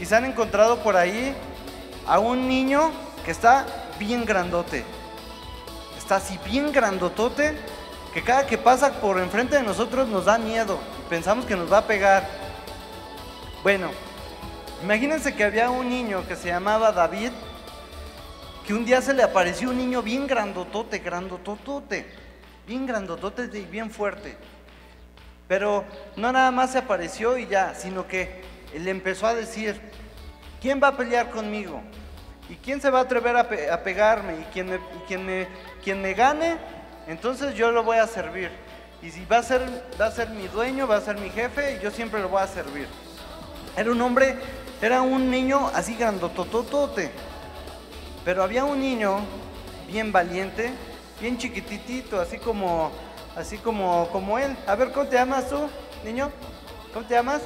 Speaker 3: y se han encontrado por ahí a un niño que está bien grandote? Está así bien grandotote que cada que pasa por enfrente de nosotros nos da miedo. Pensamos que nos va a pegar. Bueno, imagínense que había un niño que se llamaba David, que un día se le apareció un niño bien grandotote, grandototote, bien grandotote y bien fuerte. Pero no nada más se apareció y ya, sino que le empezó a decir, ¿quién va a pelear conmigo? ¿Y quién se va a atrever a, pegarme? ¿Y quien me, quien me gane? entonces yo lo voy a servir. Y si va a ser, va a ser mi dueño, va a ser mi jefe, yo siempre lo voy a servir. Era un hombre, era un niño así grandotototote. Pero había un niño bien valiente, bien chiquititito, así como, así como, como él. A ver, ¿cómo te llamas tú, niño? ¿Cómo te llamas?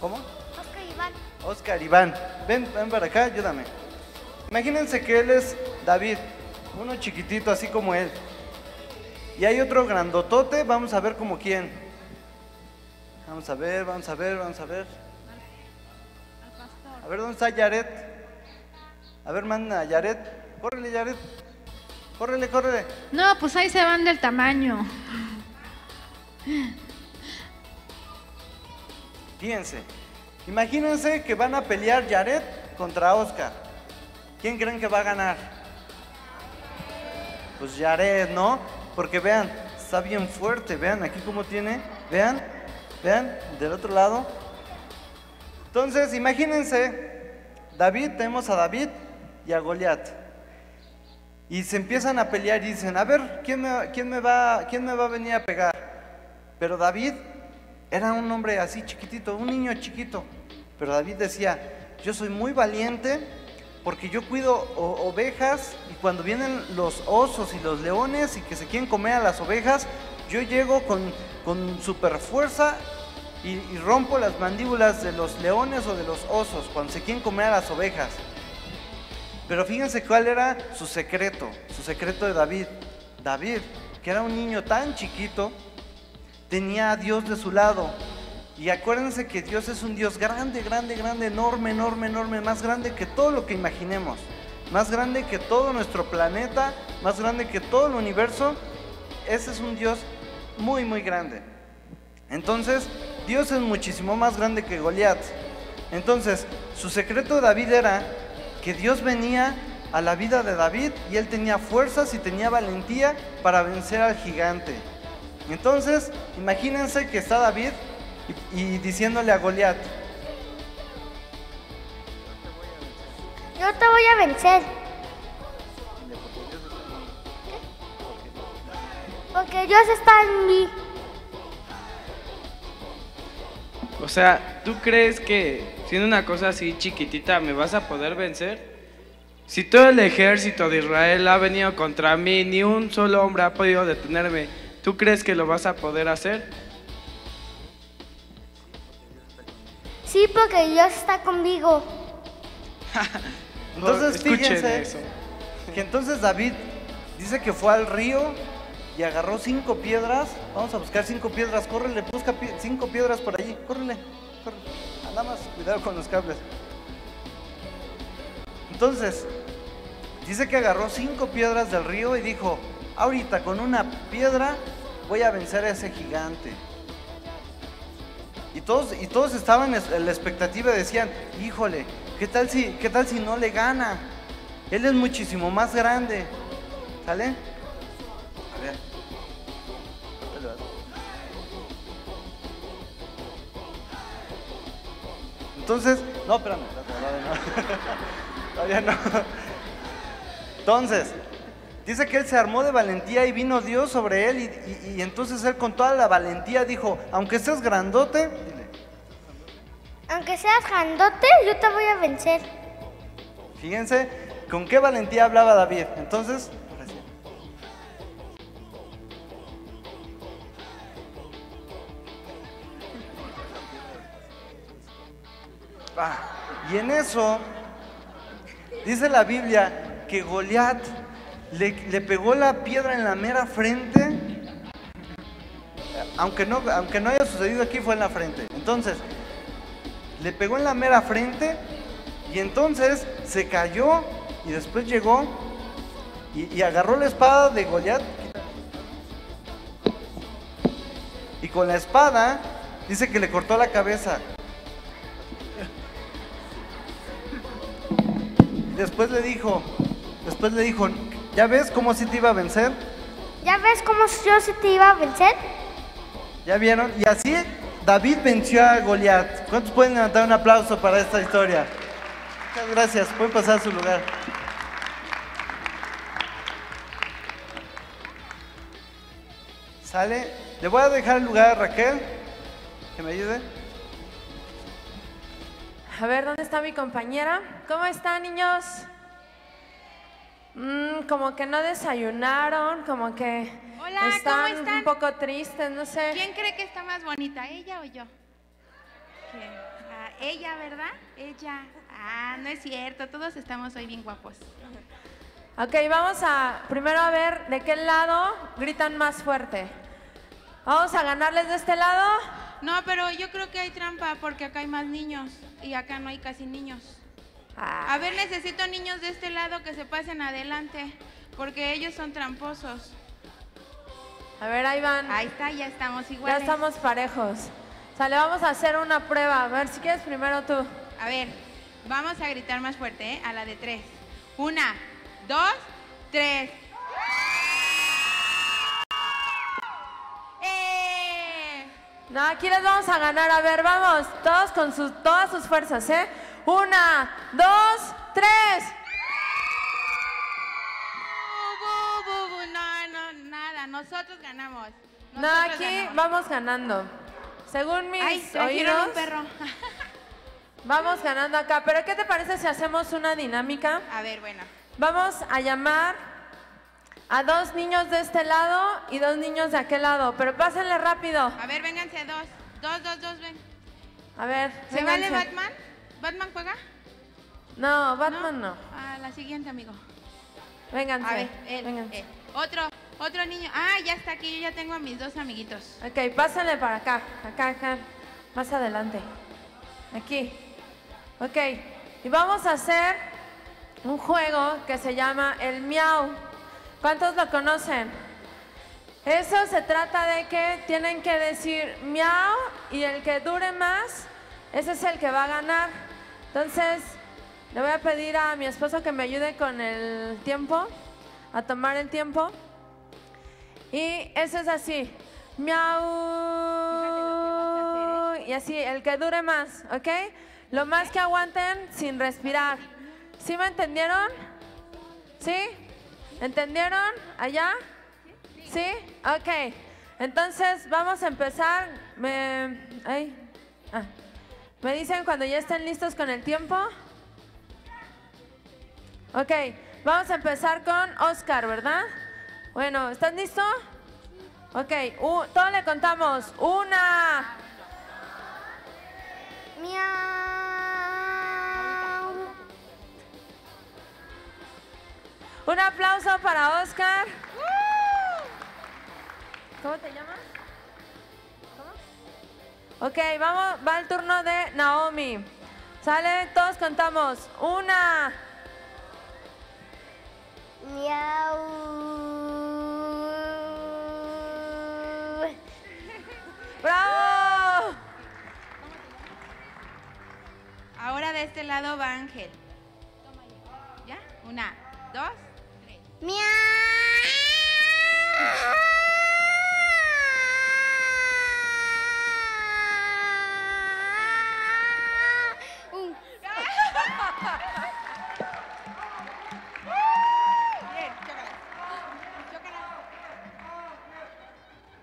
Speaker 3: ¿Cómo?
Speaker 4: Oscar Iván.
Speaker 3: Oscar Iván. Ven, ven para acá, ayúdame. Imagínense que él es David. Uno chiquitito, así como él. Y hay otro grandotote, vamos a ver como quién. Vamos a ver, vamos a ver, vamos a ver. A ver, ¿dónde está Yaret? A ver, manda a Yaret. Córrele, Yaret. Córrele, córrele.
Speaker 2: No, pues ahí se van del tamaño.
Speaker 3: Fíjense. Imagínense que van a pelear Yaret contra Oscar. ¿Quién creen que va a ganar? pues Yared, ¿no? Porque vean, está bien fuerte, vean aquí cómo tiene, vean, vean, del otro lado. Entonces, imagínense, David, tenemos a David y a Goliat. Y se empiezan a pelear y dicen, a ver, ¿quién me, quién me, va, ¿quién me va a venir a pegar? Pero David era un hombre así chiquitito, un niño chiquito. Pero David decía, yo soy muy valiente porque yo cuido ovejas y cuando vienen los osos y los leones y que se quieren comer a las ovejas, yo llego con, con super fuerza y, y, rompo las mandíbulas de los leones o de los osos cuando se quieren comer a las ovejas. Pero fíjense cuál era su secreto, su secreto de David. David, que era un niño tan chiquito, tenía a Dios de su lado y acuérdense que Dios es un Dios grande, grande, grande, enorme, enorme, enorme, más grande que todo lo que imaginemos. Más grande que todo nuestro planeta, más grande que todo el universo. Ese es un Dios muy, muy grande. Entonces, Dios es muchísimo más grande que Goliat. Entonces, su secreto de David era que Dios venía a la vida de David y él tenía fuerzas y tenía valentía para vencer al gigante. Entonces, imagínense que está David y, diciéndole a Goliat,
Speaker 10: yo te voy a vencer. Porque Dios está en mí.
Speaker 12: O sea, ¿tú crees que siendo una cosa así chiquitita me vas a poder vencer? Si todo el ejército de Israel ha venido contra mí, ni un solo hombre ha podido detenerme, ¿tú crees que lo vas a poder hacer?
Speaker 10: Sí, porque Dios está conmigo. (laughs)
Speaker 3: entonces fíjense que entonces David dice que fue al río y agarró cinco piedras. Vamos a buscar cinco piedras. Córrele, busca cinco piedras por allí. Córrele, córrele. Nada más, cuidado con los cables. Entonces, dice que agarró cinco piedras del río y dijo, ahorita con una piedra voy a vencer a ese gigante. Y todos, y todos estaban en la expectativa, decían, híjole, ¿qué tal, si, ¿qué tal si no le gana? Él es muchísimo más grande. ¿Sale? Entonces, no, espérame, todavía no. (laughs) Todavía no. Entonces, dice que él se armó de valentía y vino Dios sobre él y, y entonces él con toda la valentía dijo, aunque seas grandote, dile,
Speaker 10: Aunque seas grandote, yo te voy a vencer.
Speaker 3: fíjense con qué valentía hablaba David. Entonces, Ah, y en eso dice la Biblia que Goliat le, pegó la piedra en la mera frente. Aunque no, aunque no haya sucedido aquí, fue en la frente. Entonces, le pegó en la mera frente y entonces se cayó y después llegó y, y agarró la espada de Goliat. Y con la espada dice que le cortó la cabeza. Después le dijo, después le dijo, ¿ya ves cómo sí te iba a vencer?
Speaker 10: ¿Ya ves cómo yo sí te iba a vencer?
Speaker 3: ¿Ya vieron? Y así David venció a Goliat. ¿Cuántos pueden levantar un aplauso para esta historia? Muchas gracias, pueden pasar a su lugar. ¿Sale? Le voy a dejar el lugar a Raquel, que me ayude.
Speaker 13: A ver, ¿dónde está mi compañera? ¿Cómo están, niños? Mm, como que no desayunaron, como que
Speaker 14: Hola, ¿cómo
Speaker 13: están, un poco tristes, no sé.
Speaker 14: ¿Quién cree que está más bonita, ella o yo? ¿Quién? Ah, ella, ¿verdad? Ella. Ah, no es cierto, todos estamos hoy bien guapos.
Speaker 13: Ok, vamos a primero a ver de qué lado gritan más fuerte. Vamos a ganarles de este lado.
Speaker 14: No, pero yo creo que hay trampa porque acá hay más niños y acá no hay casi niños.
Speaker 13: Ah.
Speaker 14: A ver, necesito niños de este lado que se pasen adelante porque ellos son tramposos.
Speaker 13: A ver, ahí van.
Speaker 14: Ahí está, ya estamos
Speaker 13: Ya
Speaker 14: iguales.
Speaker 13: estamos parejos. Sale, vamos a hacer una prueba. A ver, si quieres primero tú.
Speaker 14: A ver, vamos a gritar más fuerte, ¿eh? A la de tres. Una, dos, tres. ¡Eh!
Speaker 13: No, aquí les vamos a ganar. A ver, vamos. Todos con sus, todas sus fuerzas, ¿eh? Una, dos, tres.
Speaker 14: Bu, bu, bu, No, no, nada, nosotros ganamos.
Speaker 13: No, aquí
Speaker 14: ganamos.
Speaker 13: vamos ganando. Según mis
Speaker 14: Ay,
Speaker 13: oídos,
Speaker 14: un perro.
Speaker 13: vamos ganando acá. Pero ¿qué te parece si hacemos una dinámica?
Speaker 14: A ver, bueno.
Speaker 13: Vamos a llamar a dos niños de este lado y dos niños de aquel lado. Pero pásenle rápido.
Speaker 14: A ver, vénganse dos. Dos, dos, dos, ven.
Speaker 13: A ver,
Speaker 14: ¿Se vale
Speaker 13: vénganse.
Speaker 14: Batman? ¿Batman juega?
Speaker 13: No, Batman no.
Speaker 14: A la siguiente, amigo.
Speaker 13: Vénganse.
Speaker 14: A ver, él.
Speaker 13: vénganse.
Speaker 14: eh. Otro, otro niño. Ah, ya está aquí, yo ya tengo a mis dos amiguitos.
Speaker 13: Ok, pásenle para acá, acá, acá, más adelante. Aquí. Ok, y vamos a hacer un juego que se llama el miau. ¿Cuántos lo conocen? Eso se trata de que tienen que decir miau y el que dure más, ese es el que va a ganar. Entonces, le voy a pedir a mi esposo que me ayude con el tiempo, a tomar el tiempo. Y eso es así. Miau. Y así, el que dure más, ¿ok? Lo más que aguanten sin respirar. ¿Sí me entendieron? ¿Sí? ¿Entendieron? ¿Allá? ¿Sí? Ok. Entonces vamos a empezar. Me, ay, ah. ¿Me dicen cuando ya estén listos con el tiempo? Ok, vamos a empezar con Oscar, ¿verdad? Bueno, ¿estás listo? Ok, u- todos le contamos. Una. Un aplauso para Oscar. ¿Cómo te llamas? ¿Cómo? Ok, vamos, va el turno de Naomi. Sale, todos contamos. Una.
Speaker 10: Miau.
Speaker 13: ¡Bravo!
Speaker 14: Ahora de este lado va Ángel. ¿Ya? Una, dos. ¡Miau! Uh.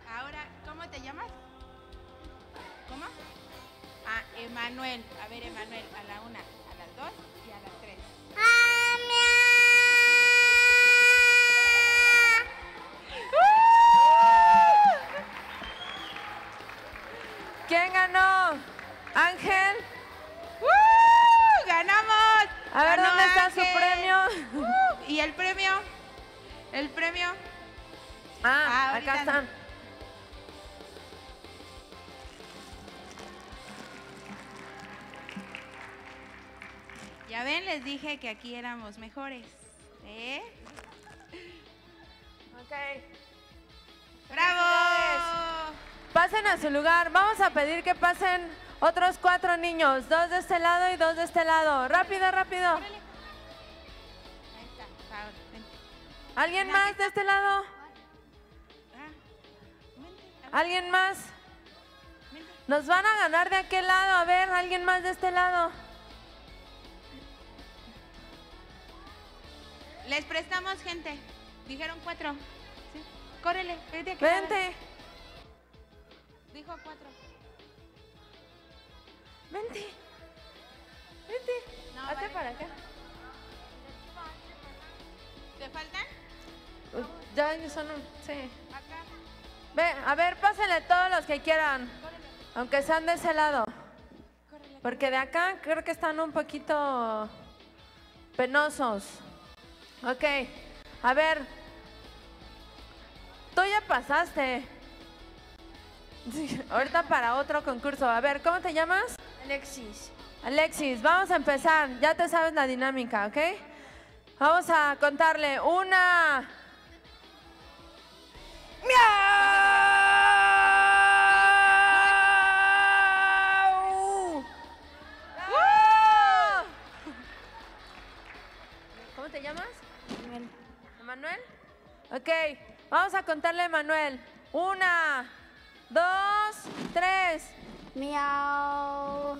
Speaker 14: Ahora, ¿cómo te llamas? ¿Cómo? Ah, Emanuel. A ver, Emanuel, a la una, a las dos. Dije que aquí éramos mejores. ¿Eh?
Speaker 13: Ok.
Speaker 14: ¡Bravo!
Speaker 13: Pasen a su lugar. Vamos a pedir que pasen otros cuatro niños. Dos de este lado y dos de este lado. Rápido, rápido.
Speaker 14: Ahí está.
Speaker 13: ¿Alguien más de este lado? ¿Alguien más? Nos van a ganar de aquel lado. A ver, ¿alguien más de este lado?
Speaker 14: Les prestamos gente. Dijeron cuatro. ¿Sí? Córrele, vente aquí.
Speaker 13: Vente.
Speaker 14: Dijo cuatro.
Speaker 13: Vente. Vente.
Speaker 14: No,
Speaker 13: Hazte
Speaker 14: vale.
Speaker 13: para acá.
Speaker 14: ¿Te faltan?
Speaker 13: Ya ellos son un... Sí.
Speaker 14: Acá.
Speaker 13: Ve, a ver, pásenle todos los que quieran. Aunque sean de ese lado. Porque de acá creo que están un poquito penosos. Ok. A ver. Tú ya pasaste. Sí, ahorita para otro concurso. A ver, ¿cómo te llamas?
Speaker 10: Alexis.
Speaker 13: Alexis, vamos a empezar. Ya te sabes la dinámica, ¿ok? Vamos a contarle una. ¡Miau! ¿Emanuel? Ok, vamos a contarle a Emanuel. Una, dos, tres.
Speaker 10: Miau.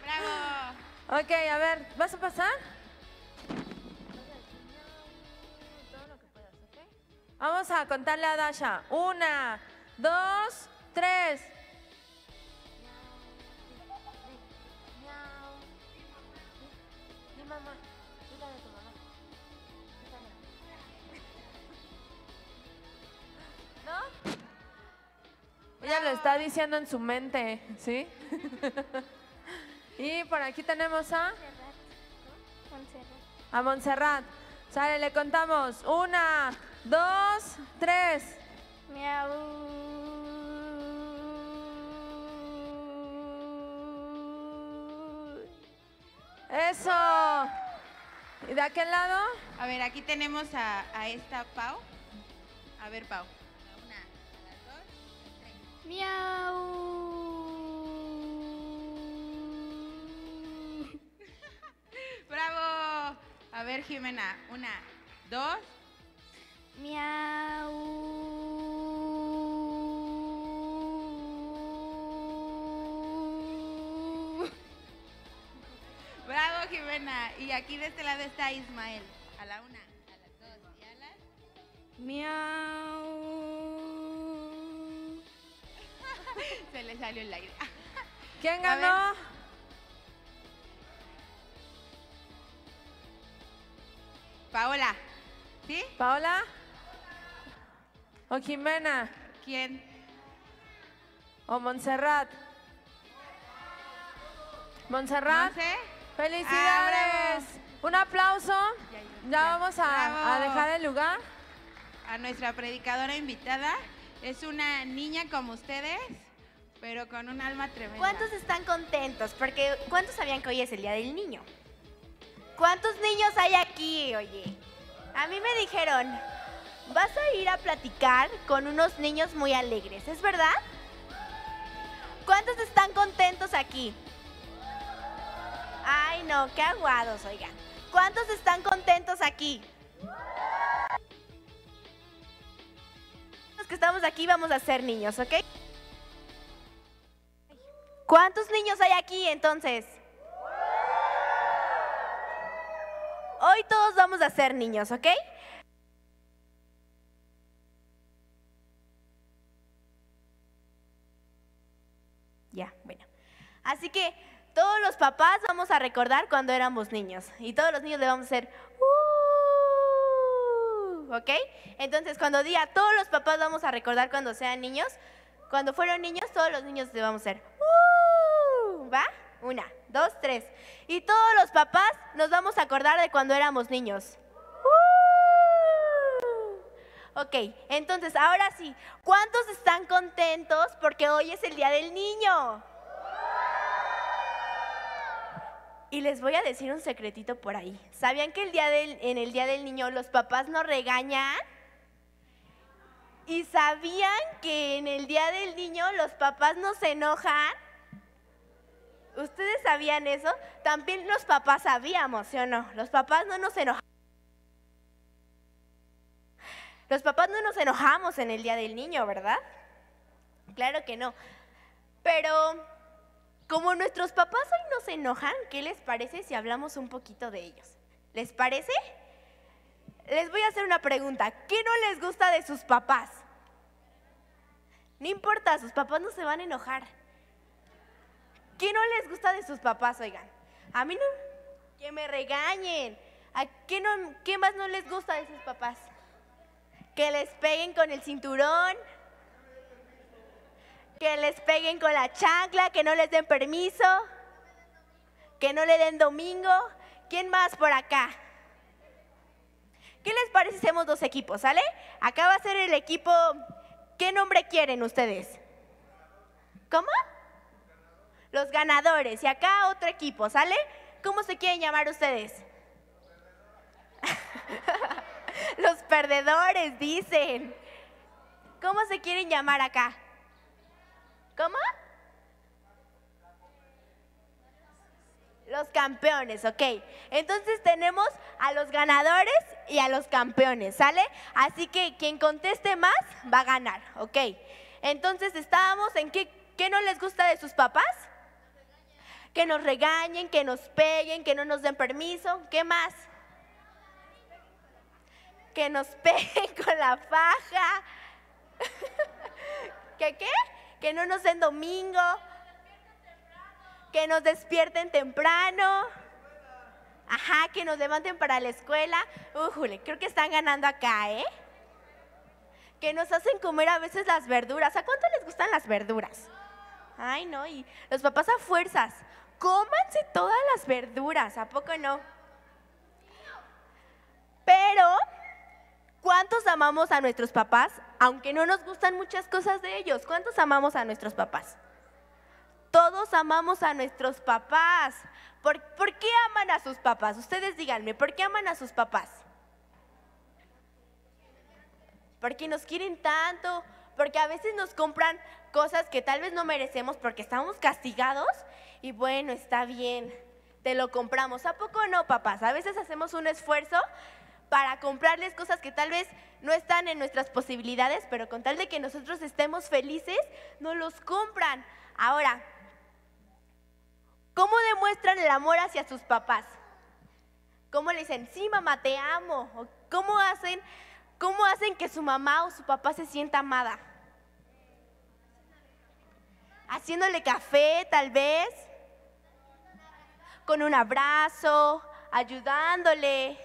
Speaker 14: ¡Bravo!
Speaker 13: Ok, a ver, ¿vas a pasar? Vamos a contarle a Dasha. Una, dos, tres. ¿No? Ella lo está diciendo en su mente, ¿sí? (laughs) y por aquí tenemos a, a Montserrat. Sale, le contamos. Una, dos, tres. Eso. ¿Y de aquel lado?
Speaker 14: A ver, aquí tenemos a, a esta Pau. A ver, Pau. Tres. (laughs) ¡Bravo! A ver, Jimena. Una, dos. ¡Bravo, Jimena! Y aquí de este lado está Ismael. A la una, a las dos y a las...
Speaker 10: Miau.
Speaker 14: Se le salió el aire. (laughs)
Speaker 13: ¿Quién ganó?
Speaker 14: Paola. ¿Sí?
Speaker 13: ¿Paola? ¿O Jimena?
Speaker 14: ¿Quién?
Speaker 13: ¿O Montserrat? ¿Montserrat?
Speaker 14: ¿Monse?
Speaker 13: ¡Felicidades!
Speaker 14: Ah,
Speaker 13: Un aplauso. Ya
Speaker 14: ya.
Speaker 13: vamos a, dejar el lugar.
Speaker 14: A nuestra predicadora invitada. Es una niña como ustedes, pero con un alma tremenda.
Speaker 15: ¿Cuántos están contentos? Porque ¿cuántos sabían que hoy es el Día del Niño? ¿Cuántos niños hay aquí, oye? A mí me dijeron, vas a ir a platicar con unos niños muy alegres, ¿es verdad? ¿Cuántos están contentos aquí? Ay, no, qué aguados, oigan. ¿Cuántos están contentos aquí? Los que estamos aquí vamos a ser niños, ¿ok? ¿Cuántos niños hay aquí entonces? Hoy todos vamos a ser niños, ¿ok? Ya, bueno. Así que todos los papás vamos a recordar cuando éramos niños. Y todos los niños le vamos a hacer, "Uh", ¿ok? Entonces, cuando diga todos los papás vamos a recordar cuando sean niños, cuando fueron niños, todos los niños le vamos a hacer, "Uh", ¿va? Una, dos, tres. Y todos los papás nos vamos a acordar de cuando éramos niños. ¡Uh! Ok, entonces ahora sí, ¿cuántos están contentos porque hoy es el Día del Niño? Y les voy a decir un secretito por ahí. ¿Sabían que el día del, en el Día del Niño los papás no regañan? ¿Y sabían que en el Día del Niño los papás no se enojan? ¿Ustedes sabían eso? También los papás sabíamos, ¿sí o no? Los papás no nos enojamos. Los papás no nos enojamos en el Día del Niño, ¿verdad? Claro que no. Pero como nuestros papás hoy no se enojan, ¿qué les parece si hablamos un poquito de ellos? ¿Les parece? Les voy a hacer una pregunta. ¿Qué no les gusta de sus papás? No importa, sus papás no se van a enojar. ¿Qué no les gusta de sus papás, oigan? A mí no, que me regañen. ¿A qué, no, qué más no les gusta de sus papás? Que les peguen con el cinturón, que les peguen con la chancla, que no les den permiso, que no le den domingo. ¿Quién más por acá? ¿Qué les parece si hacemos dos equipos, sale? Acá va a ser el equipo, ¿qué nombre quieren ustedes? ¿Cómo? Los ganadores. Y acá otro equipo, ¿sale? ¿Cómo se quieren llamar ustedes? (laughs) Los perdedores, dicen. ¿Cómo se quieren llamar acá? ¿Cómo? Los campeones, ok. Entonces tenemos a los ganadores y a los campeones, ¿sale? Así que quien conteste más va a ganar, ok. Entonces estábamos en qué, qué no les gusta de sus papás? Que nos regañen, que nos peguen, que no nos den permiso. ¿Qué más? Que nos (laughs) peguen con la faja. (laughs) ¿Qué qué? Que no nos den domingo. Que nos despierten temprano. Ajá, que nos levanten para la escuela. Ujule, creo que están ganando acá, ¿eh? Que nos hacen comer a veces las verduras. ¿A cuánto les gustan las verduras? Ay, no, y los papás a fuerzas. Cómanse todas las verduras, ¿a poco no? Pero, ¿cuántos amamos a nuestros papás? Aunque no nos gustan muchas cosas de ellos. ¿Cuántos amamos a nuestros papás? Todos amamos a nuestros papás. ¿Por, ¿Por, qué aman a sus papás? Ustedes díganme, ¿por qué aman a sus papás? Porque nos quieren tanto, porque a veces nos compran cosas que tal vez no merecemos porque estamos castigados y bueno, está bien, te lo compramos. ¿A poco no, papás? A veces hacemos un esfuerzo para comprarles cosas que tal vez no están en nuestras posibilidades, pero con tal de que nosotros estemos felices, nos los compran. Ahora, ¿cómo demuestran el amor hacia sus papás? ¿Cómo le dicen, sí, mamá, te amo? ¿O ¿Cómo hacen, ¿Cómo hacen que su mamá o su papá se sienta amada? Haciéndole café, tal vez, con un abrazo, ayudándole.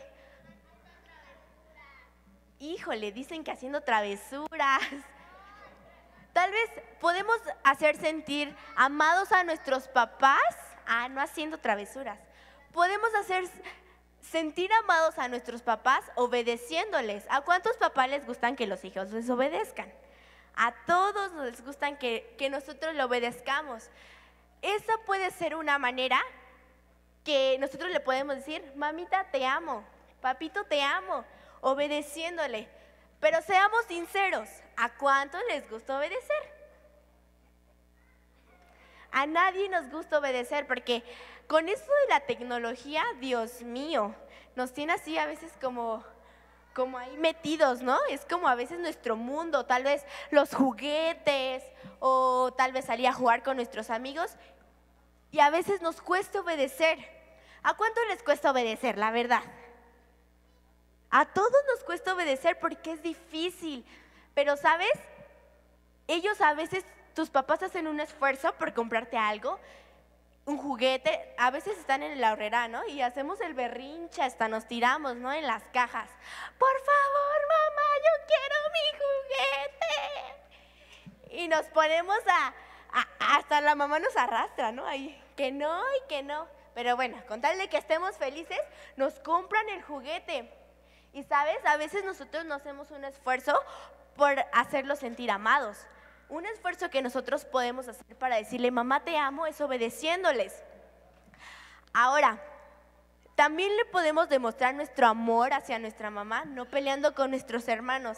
Speaker 15: Híjole, dicen que haciendo travesuras. Tal vez podemos hacer sentir amados a nuestros papás, ah, no haciendo travesuras. Podemos hacer sentir amados a nuestros papás obedeciéndoles. ¿A cuántos papás les gustan que los hijos les obedezcan? A todos les gustan que, que nosotros le obedezcamos. Esa puede ser una manera que nosotros le podemos decir, mamita, te amo, papito, te amo, obedeciéndole. Pero seamos sinceros, ¿a cuántos les gusta obedecer? A nadie nos gusta obedecer porque con eso de la tecnología, Dios mío, nos tiene así a veces como como ahí metidos, ¿no? Es como a veces nuestro mundo, tal vez los juguetes o tal vez salir a jugar con nuestros amigos y a veces nos cuesta obedecer. ¿A cuánto les cuesta obedecer, la verdad? A todos nos cuesta obedecer porque es difícil, pero ¿sabes? Ellos a veces tus papás hacen un esfuerzo por comprarte algo, un juguete, a veces están en la horrera, ¿no? Y hacemos el berrinche, hasta nos tiramos, ¿no? En las cajas. Por favor, mamá, yo quiero mi juguete. Y nos ponemos a, hasta la mamá nos arrastra, ¿no? Ahí, que no y que no. Pero bueno, con tal de que estemos felices, nos compran el juguete. Y sabes, a veces nosotros no hacemos un esfuerzo por hacerlos sentir amados. Un esfuerzo que nosotros podemos hacer para decirle, mamá te amo, es obedeciéndoles. Ahora, también le podemos demostrar nuestro amor hacia nuestra mamá, no peleando con nuestros hermanos.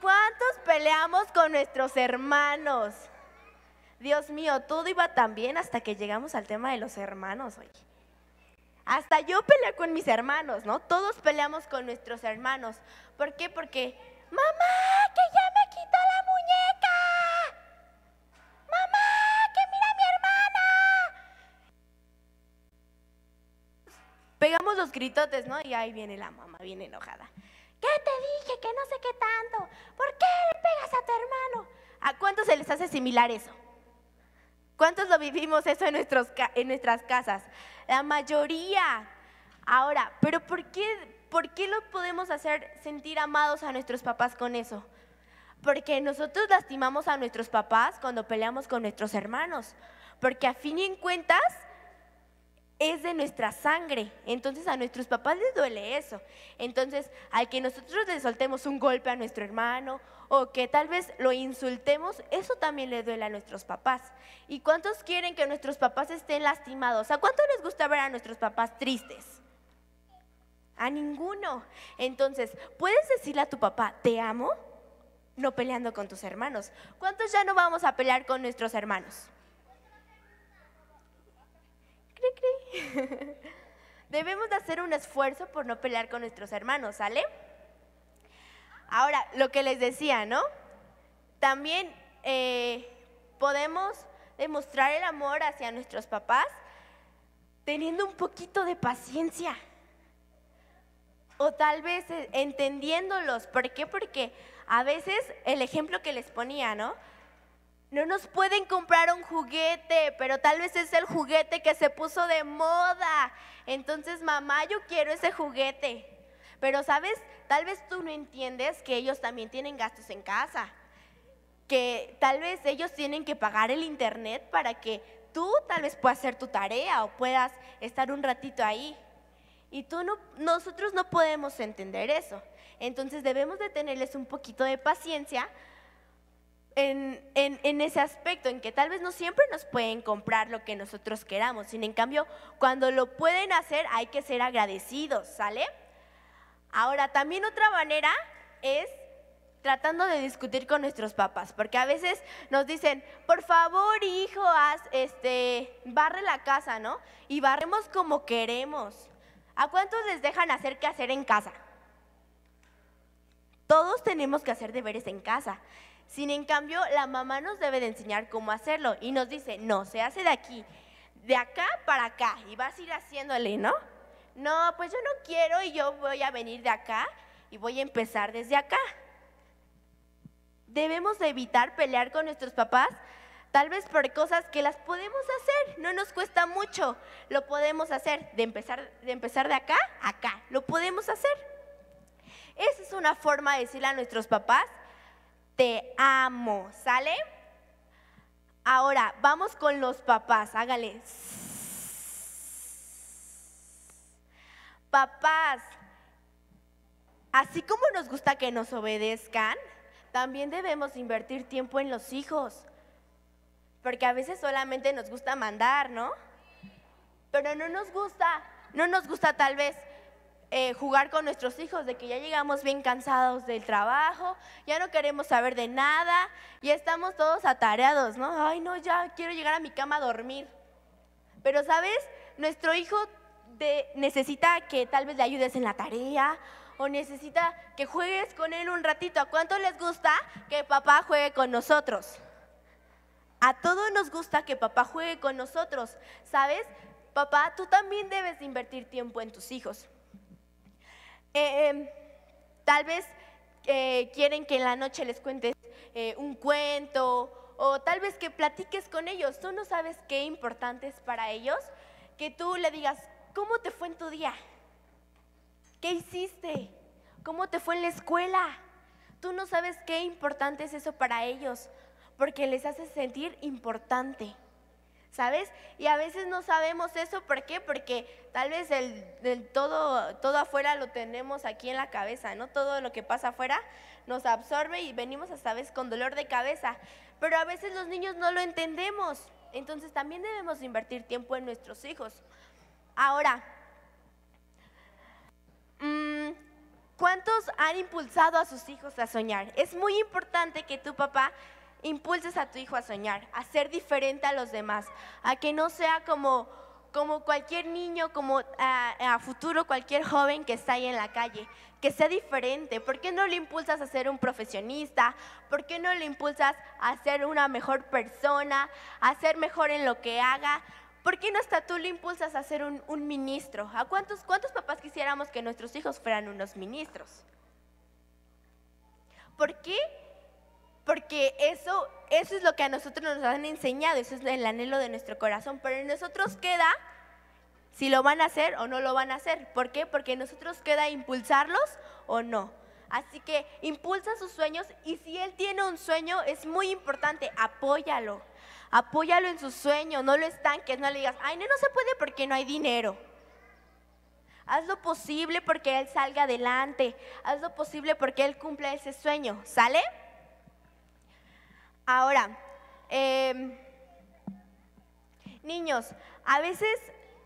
Speaker 15: ¿Cuántos peleamos con nuestros hermanos? Dios mío, todo iba tan bien hasta que llegamos al tema de los hermanos, oye. Hasta yo peleé con mis hermanos, ¿no? Todos peleamos con nuestros hermanos. ¿Por qué? Porque, mamá, que ya me quitó la muñeca. Mamá, que mira a mi hermana. Pegamos los gritotes, ¿no? Y ahí viene la mamá, bien enojada. ¿Qué te dije? Que no sé qué tanto. ¿Por qué le pegas a tu hermano? ¿A cuántos se les hace similar eso? ¿Cuántos lo vivimos eso en, nuestros, en nuestras casas? La mayoría. Ahora, ¿pero por qué, por qué lo podemos hacer sentir amados a nuestros papás con eso? Porque nosotros lastimamos a nuestros papás cuando peleamos con nuestros hermanos. Porque a fin y en cuentas es de nuestra sangre. Entonces a nuestros papás les duele eso. Entonces, al que nosotros le soltemos un golpe a nuestro hermano o que tal vez lo insultemos, eso también le duele a nuestros papás. ¿Y cuántos quieren que nuestros papás estén lastimados? ¿A cuánto les gusta ver a nuestros papás tristes? A ninguno. Entonces, ¿puedes decirle a tu papá, te amo? No peleando con tus hermanos. ¿Cuántos ya no vamos a pelear con nuestros hermanos? Cri, cri. (laughs) Debemos de hacer un esfuerzo por no pelear con nuestros hermanos, ¿sale? Ahora, lo que les decía, ¿no? También eh, podemos demostrar el amor hacia nuestros papás teniendo un poquito de paciencia. O tal vez eh, entendiéndolos. ¿Por qué? Porque a veces el ejemplo que les ponía, ¿no? No nos pueden comprar un juguete, pero tal vez es el juguete que se puso de moda. Entonces, mamá, yo quiero ese juguete. Pero, ¿sabes? Tal vez tú no entiendes que ellos también tienen gastos en casa. Que tal vez ellos tienen que pagar el internet para que tú tal vez puedas hacer tu tarea o puedas estar un ratito ahí. Y tú no, nosotros no podemos entender eso. Entonces debemos de tenerles un poquito de paciencia en, ese aspecto, en que tal vez no siempre nos pueden comprar lo que nosotros queramos, sin en cambio, cuando lo pueden hacer hay que ser agradecidos, ¿sale? Ahora, también otra manera es tratando de discutir con nuestros papás, porque a veces nos dicen, por favor, hijo, haz, este, barre la casa, ¿no? Y barremos como queremos. ¿A cuántos les dejan hacer qué hacer en casa? Todos tenemos que hacer deberes en casa. Sin en cambio, la mamá nos debe de enseñar cómo hacerlo y nos dice, no, se hace de aquí, de acá para acá y vas a ir haciéndole, ¿no? No, pues yo no quiero y yo voy a venir de acá y voy a empezar desde acá. Debemos de evitar pelear con nuestros papás, tal vez por cosas que las podemos hacer, no nos cuesta mucho, lo podemos hacer, de empezar de, empezar de acá a acá, lo podemos hacer. Esa es una forma de decirle a nuestros papás, te amo, ¿sale? Ahora, vamos con los papás, hágale. Papás, así como nos gusta que nos obedezcan, también debemos invertir tiempo en los hijos. Porque a veces solamente nos gusta mandar, ¿no? Pero no nos gusta, no nos gusta tal vez eh, jugar con nuestros hijos, de que ya llegamos bien cansados del trabajo, ya no queremos saber de nada, ya estamos todos atareados, ¿no? Ay, no, ya quiero llegar a mi cama a dormir. Pero, ¿sabes? Nuestro hijo de- necesita que tal vez le ayudes en la tarea o necesita que juegues con él un ratito. ¿A cuánto les gusta que papá juegue con nosotros? A todos nos gusta que papá juegue con nosotros, ¿sabes? Papá, tú también debes de invertir tiempo en tus hijos. Eh, em, tal vez eh, quieren que en la noche les cuentes eh, un cuento o tal vez que platiques con ellos. Tú no sabes qué importante es para ellos que tú le digas, ¿cómo te fue en tu día? ¿Qué hiciste? ¿Cómo te fue en la escuela? Tú no sabes qué importante es eso para ellos, porque les hace sentir importante. ¿Sabes? Y a veces no sabemos eso, ¿por qué? Porque tal vez el, todo, todo afuera lo tenemos aquí en la cabeza, ¿no? Todo lo que pasa afuera nos absorbe y venimos esta vez con dolor de cabeza. Pero a veces los niños no lo entendemos. Entonces también debemos invertir tiempo en nuestros hijos. Ahora, mm, ¿cuántos han impulsado a sus hijos a soñar? Es muy importante que tu papá impulses a tu hijo a soñar, a ser diferente a los demás, a que no sea como, como cualquier niño, como a, futuro cualquier joven que está ahí en la calle, que sea diferente. ¿Por qué no le impulsas a ser un profesionista? ¿Por qué no le impulsas a ser una mejor persona, a ser mejor en lo que haga? ¿Por qué no hasta tú le impulsas a ser un, ministro? ¿A cuántos, cuántos papás quisiéramos que nuestros hijos fueran unos ministros? ¿Por qué porque eso, eso es lo que a nosotros nos han enseñado, eso es el anhelo de nuestro corazón, pero en nosotros queda si lo van a hacer o no lo van a hacer. ¿Por qué? Porque en nosotros queda impulsarlos o no. Así que impulsa sus sueños y si él tiene un sueño es muy importante, apóyalo. Apóyalo en su sueño, no lo estanques, no le digas, ay, no, no se puede porque no hay dinero. Haz lo posible porque él salga adelante. Haz lo posible porque él cumpla ese sueño. ¿Sale? Ahora, em, niños, a veces,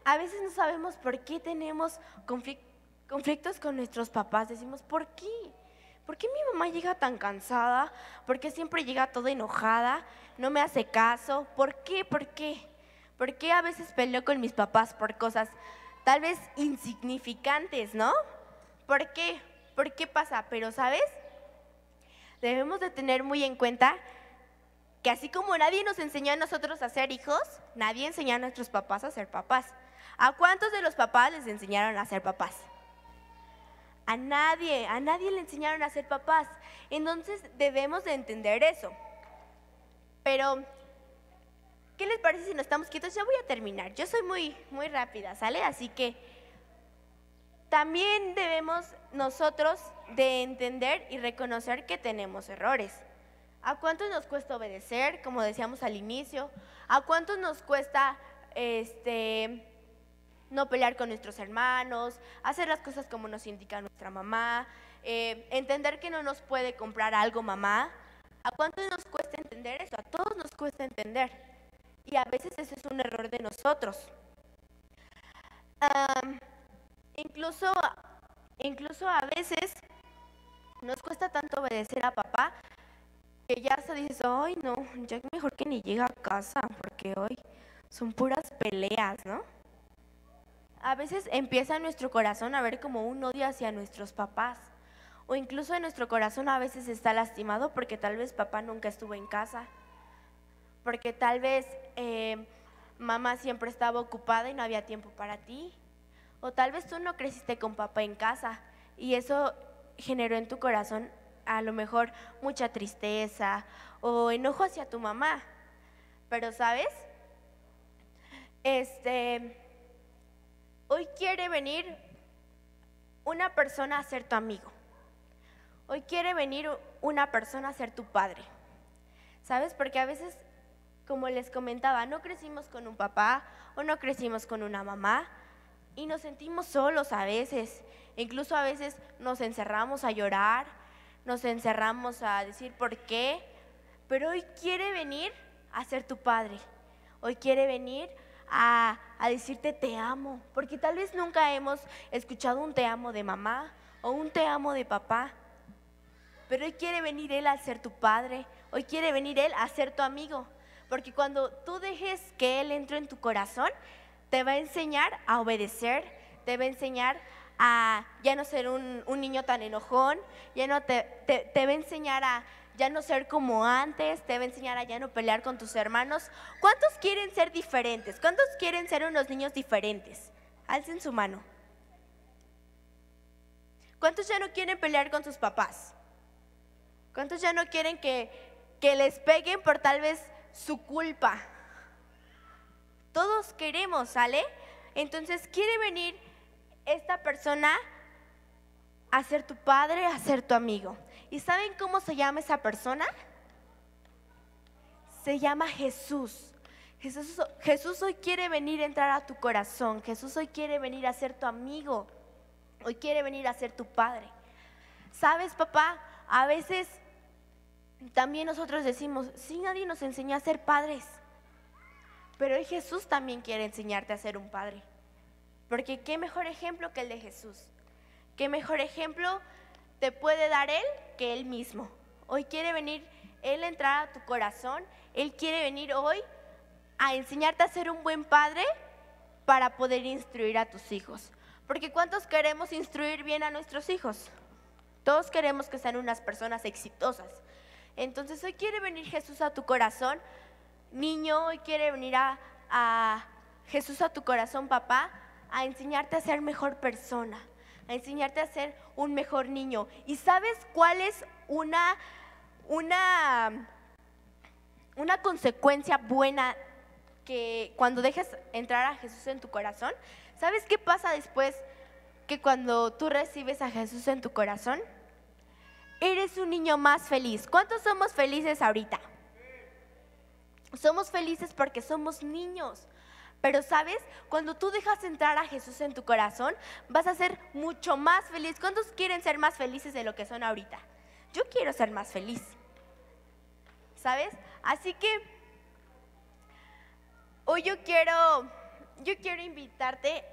Speaker 15: a veces no sabemos por qué tenemos conflictos con nuestros papás. Decimos, ¿por qué? ¿Por qué mi mamá llega tan cansada? ¿Por qué siempre llega toda enojada? ¿No me hace caso? ¿Por qué? ¿Por qué? ¿Por qué a veces peleo con mis papás por cosas tal vez insignificantes, ¿no? ¿Por qué? ¿Por qué pasa? Pero, ¿sabes? Debemos de tener muy en cuenta que así como nadie nos enseñó a nosotros a ser hijos, nadie enseñó a nuestros papás a ser papás. ¿A cuántos de los papás les enseñaron a ser papás? A nadie, a nadie le enseñaron a ser papás. Entonces debemos de entender eso. Pero, ¿qué les parece si nos estamos quietos? Ya voy a terminar. Yo soy muy, muy rápida, ¿sale? Así que también debemos nosotros de entender y reconocer que tenemos errores. ¿A cuántos nos cuesta obedecer, como decíamos al inicio? ¿A cuántos nos cuesta este, no pelear con nuestros hermanos, hacer las cosas como nos indica nuestra mamá, eh, entender que no nos puede comprar algo mamá? ¿A cuántos nos cuesta entender eso? A todos nos cuesta entender. Y a veces ese es un error de nosotros. incluso, incluso a veces nos cuesta tanto obedecer a papá que ya se dices, ay no, ya mejor que ni llega a casa, porque hoy son puras peleas, ¿no? A veces empieza en nuestro corazón a ver como un odio hacia nuestros papás. O incluso en nuestro corazón a veces está lastimado porque tal vez papá nunca estuvo en casa. Porque tal vez eh, mamá siempre estaba ocupada y no había tiempo para ti. O tal vez tú no creciste con papá en casa y eso generó en tu corazón a lo mejor mucha tristeza o enojo hacia tu mamá. Pero, ¿sabes? Este, hoy quiere venir una persona a ser tu amigo. Hoy quiere venir una persona a ser tu padre. ¿Sabes? Porque a veces, como les comentaba, no crecimos con un papá o no crecimos con una mamá y nos sentimos solos a veces. Incluso a veces nos encerramos a llorar nos encerramos a decir por qué, pero hoy quiere venir a ser tu padre. Hoy quiere venir a, decirte te amo, porque tal vez nunca hemos escuchado un te amo de mamá o un te amo de papá. Pero hoy quiere venir Él a ser tu padre, hoy quiere venir Él a ser tu amigo, porque cuando tú dejes que Él entre en tu corazón, te va a enseñar a obedecer, te va a enseñar a ya no ser un, niño tan enojón, ya no te, te, va a enseñar a ya no ser como antes, te va a enseñar a ya no pelear con tus hermanos. ¿Cuántos quieren ser diferentes? ¿Cuántos quieren ser unos niños diferentes? Alcen su mano. ¿Cuántos ya no quieren pelear con sus papás? ¿Cuántos ya no quieren que, que les peguen por tal vez su culpa. Todos queremos, ¿sale? Entonces quiere venir esta persona a ser tu padre, a ser tu amigo. ¿Y saben cómo se llama esa persona? Se llama Jesús. Jesús, Jesús hoy quiere venir a entrar a tu corazón. Jesús hoy quiere venir a ser tu amigo. Hoy quiere venir a ser tu padre. ¿Sabes, papá? A veces también nosotros decimos, sí, nadie nos enseñó a ser padres. Pero hoy Jesús también quiere enseñarte a ser un padre. Porque qué mejor ejemplo que el de Jesús. Qué mejor ejemplo te puede dar Él que Él mismo. Hoy quiere venir Él a entrar a tu corazón. Él quiere venir hoy a enseñarte a ser un buen padre para poder instruir a tus hijos. Porque ¿cuántos queremos instruir bien a nuestros hijos? Todos queremos que sean unas personas exitosas. Entonces hoy quiere venir Jesús a tu corazón. Niño, hoy quiere venir a, a Jesús a tu corazón, papá, a enseñarte a ser mejor persona, a enseñarte a ser un mejor niño. ¿Y sabes cuál es una, una, una consecuencia buena que cuando dejas entrar a Jesús en tu corazón? ¿Sabes qué pasa después que cuando tú recibes a Jesús en tu corazón? Eres un niño más feliz. ¿Cuántos somos felices ahorita? Somos felices porque somos niños. Pero sabes, cuando tú dejas entrar a Jesús en tu corazón, vas a ser mucho más feliz. ¿Cuántos quieren ser más felices de lo que son ahorita? Yo quiero ser más feliz. ¿Sabes? Así que hoy yo quiero yo quiero invitarte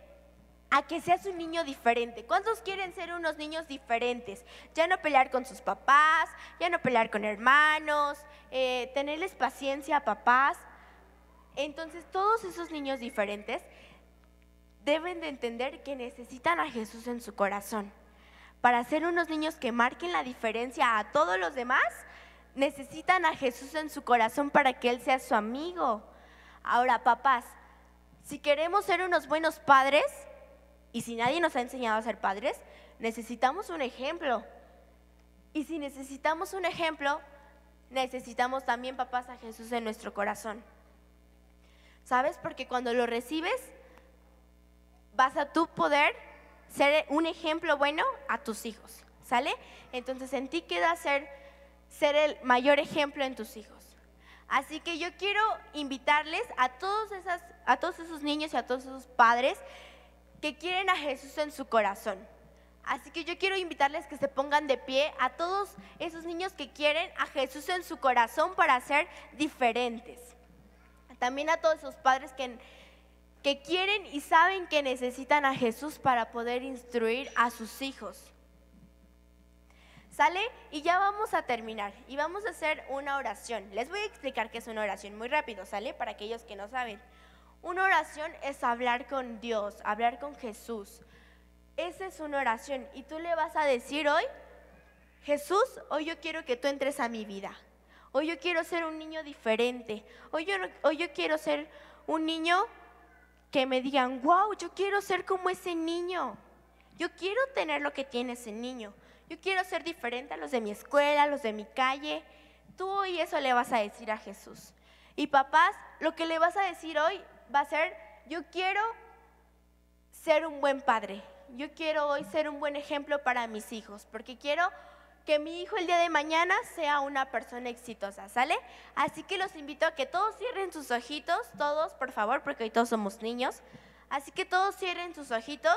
Speaker 15: a que seas un niño diferente. ¿Cuántos quieren ser unos niños diferentes? Ya no pelear con sus papás, ya no pelear con hermanos, eh, tenerles paciencia a papás. Entonces todos esos niños diferentes deben de entender que necesitan a Jesús en su corazón. Para ser unos niños que marquen la diferencia a todos los demás, necesitan a Jesús en su corazón para que Él sea su amigo. Ahora, papás, si queremos ser unos buenos padres, y si nadie nos ha enseñado a ser padres, necesitamos un ejemplo. Y si necesitamos un ejemplo, necesitamos también, papás, a Jesús en nuestro corazón. ¿Sabes? Porque cuando lo recibes, vas a tú poder ser un ejemplo bueno a tus hijos. ¿Sale? Entonces en ti queda ser, ser el mayor ejemplo en tus hijos. Así que yo quiero invitarles a todos, a todos esos niños y a todos esos padres que quieren a Jesús en su corazón. Así que yo quiero invitarles que se pongan de pie a todos esos niños que quieren a Jesús en su corazón para ser diferentes. También a todos esos padres que, que quieren y saben que necesitan a Jesús para poder instruir a sus hijos. ¿Sale? Y ya vamos a terminar y vamos a hacer una oración. Les voy a explicar qué es una oración muy rápido, ¿sale? Para aquellos que no saben. Una oración es hablar con Dios, hablar con Jesús. Esa es una oración y tú le vas a decir hoy, Jesús, hoy yo quiero que tú entres a mi vida. Hoy yo quiero ser un niño diferente. Hoy yo, yo quiero ser un niño que me digan, wow, yo quiero ser como ese niño. Yo quiero tener lo que tiene ese niño. Yo quiero ser diferente a los de mi escuela, a los de mi calle. Tú hoy eso le vas a decir a Jesús. Y papás, lo que le vas a decir hoy va a ser, yo quiero ser un buen padre. Yo quiero hoy ser un buen ejemplo para mis hijos, porque quiero que mi hijo el día de mañana sea una persona exitosa, ¿sale? Así que los invito a que todos cierren sus ojitos, todos, por favor, porque hoy todos somos niños. Así que todos cierren sus ojitos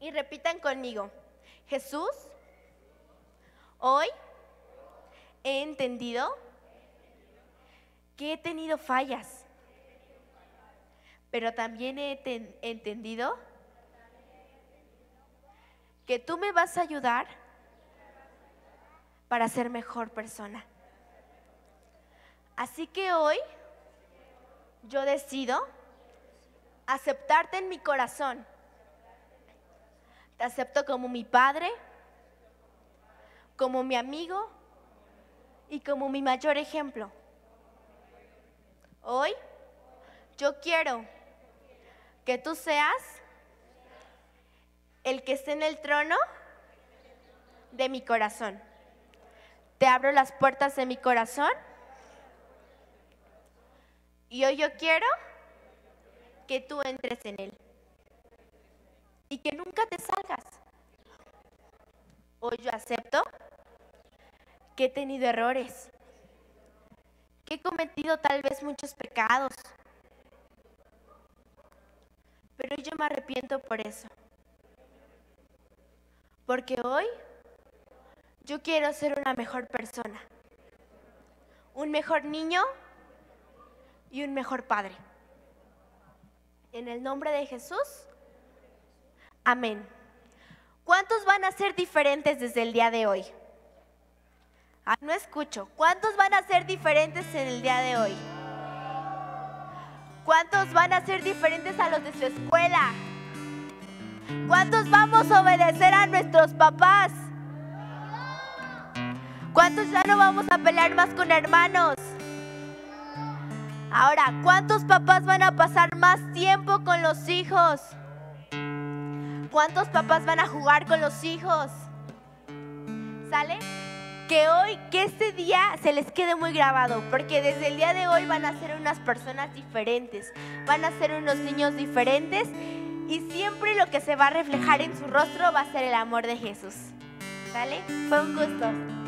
Speaker 15: y repitan conmigo. Jesús, hoy he entendido que he tenido fallas, pero también he entendido que tú me vas a ayudar para ser mejor persona. Así que hoy yo decido aceptarte en mi corazón te acepto como mi padre, como mi amigo y como mi mayor ejemplo. Hoy yo quiero que tú seas el que esté en el trono de mi corazón. Te abro las puertas de mi corazón. Y hoy yo quiero que tú entres en él. Y que nunca te salgas. Hoy yo acepto que he tenido errores. Que he cometido tal vez muchos pecados. Pero yo me arrepiento por eso. Porque hoy yo quiero ser una mejor persona, un mejor niño y un mejor padre. En el nombre de Jesús, amén. ¿Cuántos van a ser diferentes desde el día de hoy? Ah, no escucho. ¿Cuántos van a ser diferentes en el día de hoy? ¿Cuántos van a ser diferentes a los de su escuela? ¿Cuántos vamos a obedecer a nuestros papás? ¿Cuántos ya no vamos a pelear más con hermanos? Ahora, ¿cuántos papás van a pasar más tiempo con los hijos? ¿Cuántos papás van a jugar con los hijos? ¿Sale? Que hoy, que este día se les quede muy grabado, porque desde el día de hoy van a ser unas personas diferentes, van a ser unos niños diferentes y siempre lo que se va a reflejar en su rostro va a ser el amor de Jesús. ¿Sale? Fue un gusto.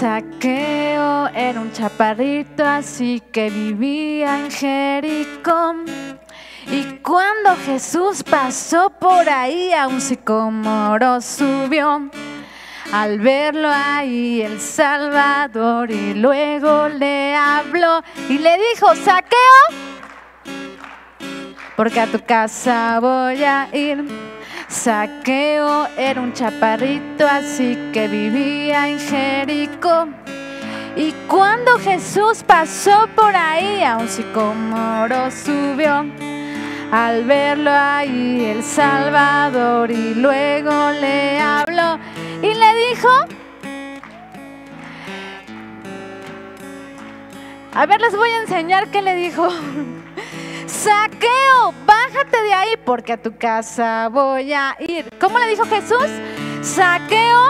Speaker 2: Saqueo era un chaparrito así que vivía en Jericó. Y cuando Jesús pasó por ahí a un sicomoro subió. Al verlo ahí el Salvador y luego le habló y le dijo, saqueo, porque a tu casa voy a ir. Saqueo era un chaparrito así que vivía en Jericó. Y cuando Jesús pasó por ahí, a un sicomoro subió. Al verlo ahí el Salvador y luego le habló y le dijo, a ver, les voy a enseñar qué le dijo. (laughs) Saqueo, bájate de ahí porque a tu casa voy a ir. ¿Cómo le dijo Jesús? Saqueo,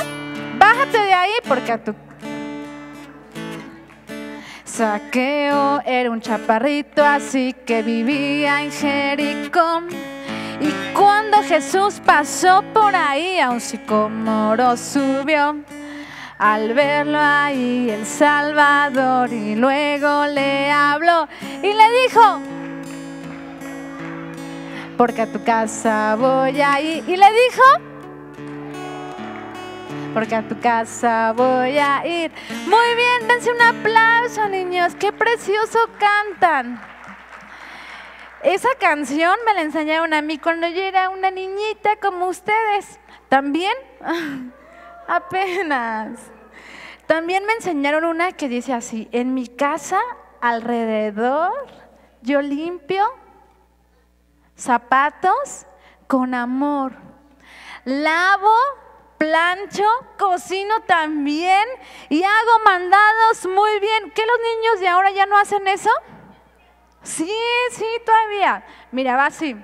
Speaker 2: bájate de ahí porque a tu Saqueo era un chaparrito así que vivía en Jericó. Y cuando Jesús pasó por ahí, a un sicomoro subió. Al verlo ahí el Salvador y luego le habló y le dijo, porque a tu casa voy a ir. Y le dijo, porque a tu casa voy a ir. Muy bien, dense un aplauso, niños. Qué precioso cantan. Esa canción me la enseñaron a mí cuando yo era una niñita como ustedes. ¿También? (laughs) Apenas. También me enseñaron una que dice así, en mi casa alrededor yo limpio zapatos con amor. Lavo, plancho, cocino también y hago mandados muy bien. ¿Qué los niños de ahora ya no hacen eso? Sí, sí, todavía. Mira, va así.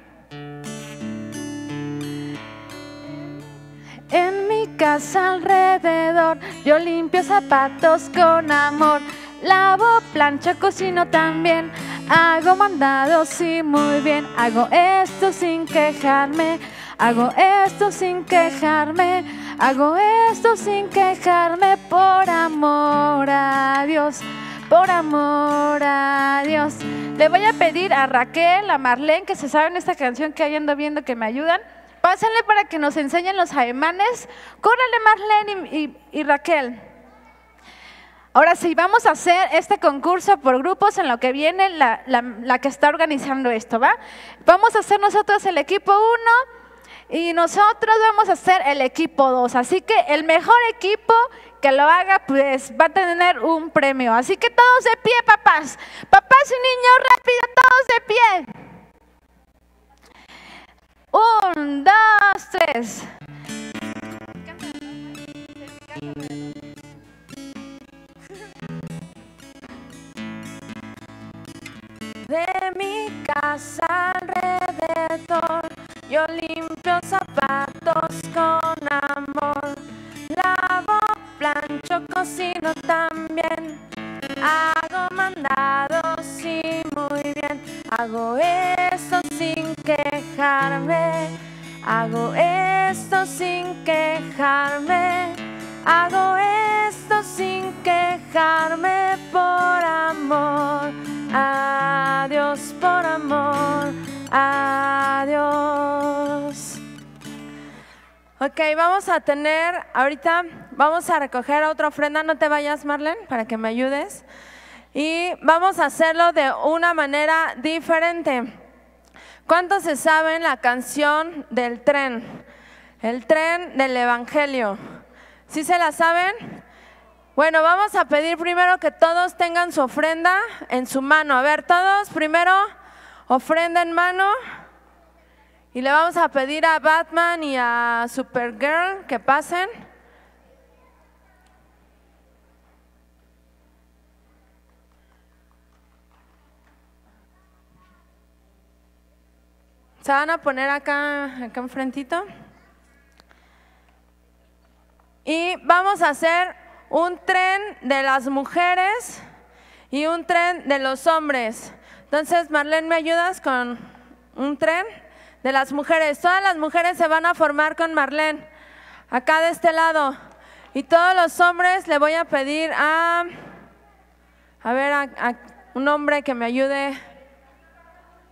Speaker 2: En mi casa alrededor yo limpio zapatos con amor. Lavo, plancha, cocino también. Hago mandados, sí, muy bien. Hago esto sin quejarme. Hago esto sin quejarme. Hago esto sin quejarme por amor a Dios. Por amor a Dios. Le voy a pedir a Raquel, a Marlene, que se saben esta canción que ahí ando viendo que me ayudan. Pásenle para que nos enseñen los ademanes. Córrele Marlene y Raquel. Ahora sí, vamos a hacer este concurso por grupos en lo que viene la, que está organizando esto, ¿va? Vamos a hacer nosotros el equipo 1 y nosotros vamos a hacer el equipo 2. Así que el mejor equipo que lo haga, pues va a tener un premio. Así que todos de pie, papás. Papás y niños, rápido, todos de pie. Un, dos, tres.
Speaker 13: Mi casa Yo limpio zapatos con amor. Lavo, plancho, cocino también. Hago mandados y muy bien. Hago esto sin quejarme. Hago esto sin quejarme. Hago esto sin quejarme por amor. Adiós por amor. Adiós. Ok, vamos a tener, ahorita vamos a recoger otra ofrenda. No te vayas, Marlene, para que me ayudes. Y vamos a hacerlo de una manera diferente. ¿Cuántos se saben la canción del tren? El tren del Evangelio. ¿Sí se la saben? Bueno, vamos a pedir primero que todos tengan su ofrenda en su mano. A ver, todos primero ofrenda en mano. Y le vamos a pedir a Batman y a Supergirl que pasen. Se van a poner acá, acá enfrentito. Y vamos a hacer un tren de las mujeres y un tren de los hombres. Entonces, Marlene, ¿me ayudas con un tren de las mujeres? Todas las mujeres se van a formar con Marlene, acá de este lado. Y todos los hombres le voy a pedir a, a ver, a, a un hombre que me ayude.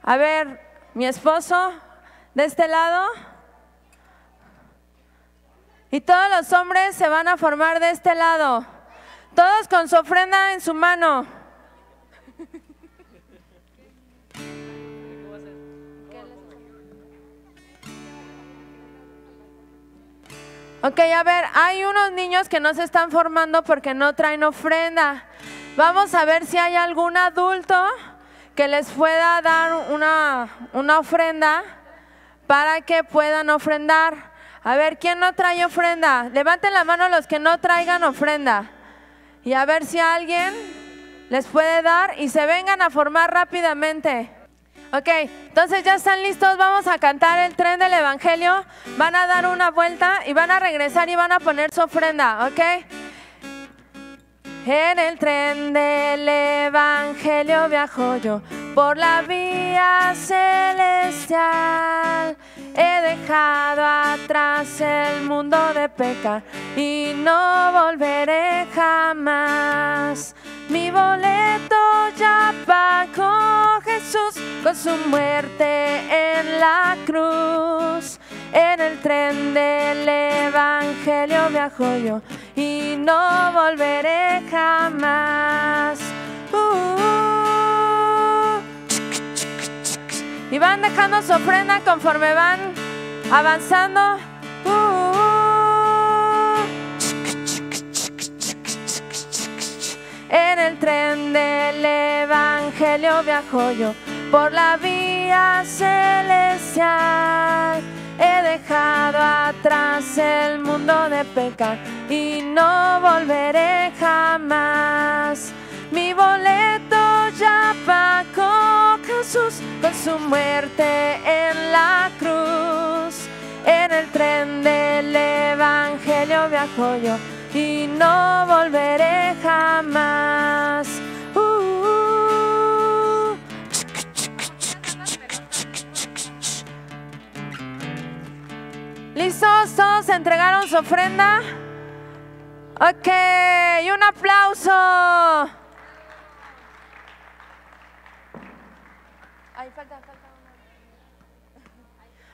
Speaker 13: A ver, mi esposo, de este lado. Y todos los hombres se van a formar de este lado. Todos con su ofrenda en su mano. Ok, a ver, hay unos niños que no se están formando porque no traen ofrenda. Vamos a ver si hay algún adulto que les pueda dar una, una ofrenda para que puedan ofrendar. A ver, ¿quién no trae ofrenda? Levanten la mano los que no traigan ofrenda. Y a ver si alguien les puede dar y se vengan a formar rápidamente. Ok, entonces ya están listos, vamos a cantar el tren del Evangelio. Van a dar una vuelta y van a regresar y van a poner su ofrenda, ¿ok? En el tren del Evangelio viajo yo por la vía celestial. He dejado atrás el mundo de pecar y no volveré jamás. Mi boleto ya pagó Jesús con su muerte en la cruz. En el tren del Evangelio viajo yo y no volveré jamás. Uh, y van dejando su ofrenda conforme van avanzando. En el tren del Evangelio viajo yo por la vía celestial. He dejado atrás el mundo de pecar y no volveré jamás. Mi boleto ya pagó Jesús con su muerte en la cruz. En el tren del Evangelio viajo yo y no volveré jamás. Uh, ¿Listos? ¿Todos entregaron su ofrenda? Ok, y un aplauso. Ay, falta, falta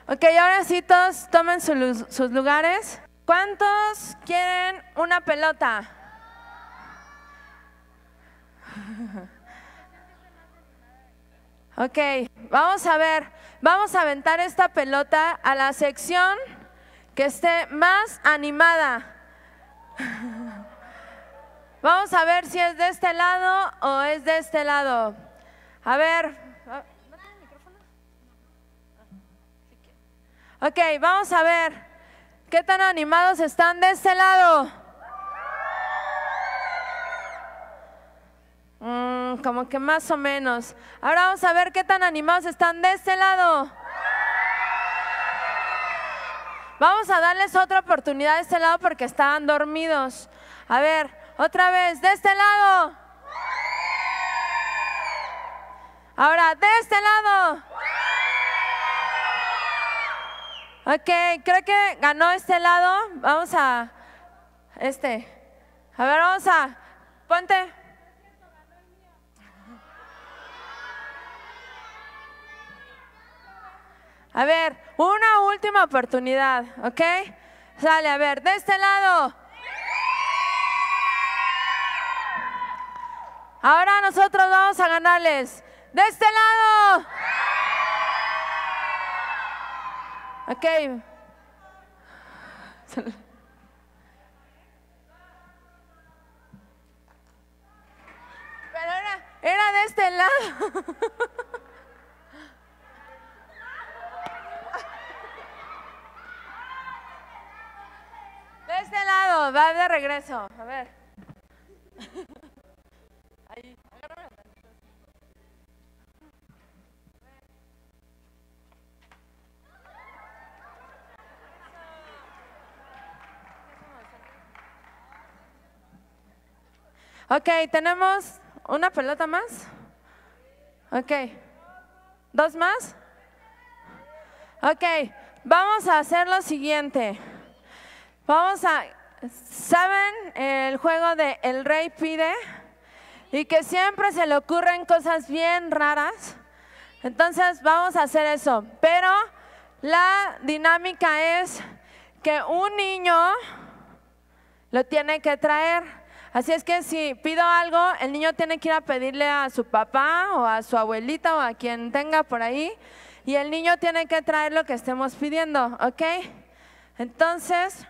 Speaker 13: una. Ok, ahora sí todos tomen su sus lugares. ¿Cuántos quieren una pelota? (laughs) Ok, vamos a ver, vamos a aventar esta pelota a la sección que esté más animada. (laughs) Vamos a ver si es de este lado o es de este lado. A ver. Ok, vamos a ver. ¿Qué tan animados están de este lado? Mm, como que más o menos. Ahora vamos a ver qué tan animados están de este lado. Vamos a darles otra oportunidad de este lado porque estaban dormidos. A ver, otra vez, de este lado. Ahora, de este lado. Ok, creo que ganó este lado. Vamos a... Este. A ver, vamos a... Ponte. A ver, una última oportunidad, ¿ok? Sale, a ver, de este lado. Ahora nosotros vamos a ganarles. De este lado. Ok. Pero era, era de este lado. De este lado, va de regreso. A ver. Ok, tenemos una pelota más. Ok. ¿Dos más? Ok, vamos a hacer lo siguiente. Vamos a, ¿saben el juego de El Rey pide? Y que siempre se le ocurren cosas bien raras. Entonces vamos a hacer eso. Pero la dinámica es que un niño lo tiene que traer. Así es que si pido algo, el niño tiene que ir a pedirle a su papá o a su abuelita o a quien tenga por ahí. Y el niño tiene que traer lo que estemos pidiendo, ¿ok? Entonces,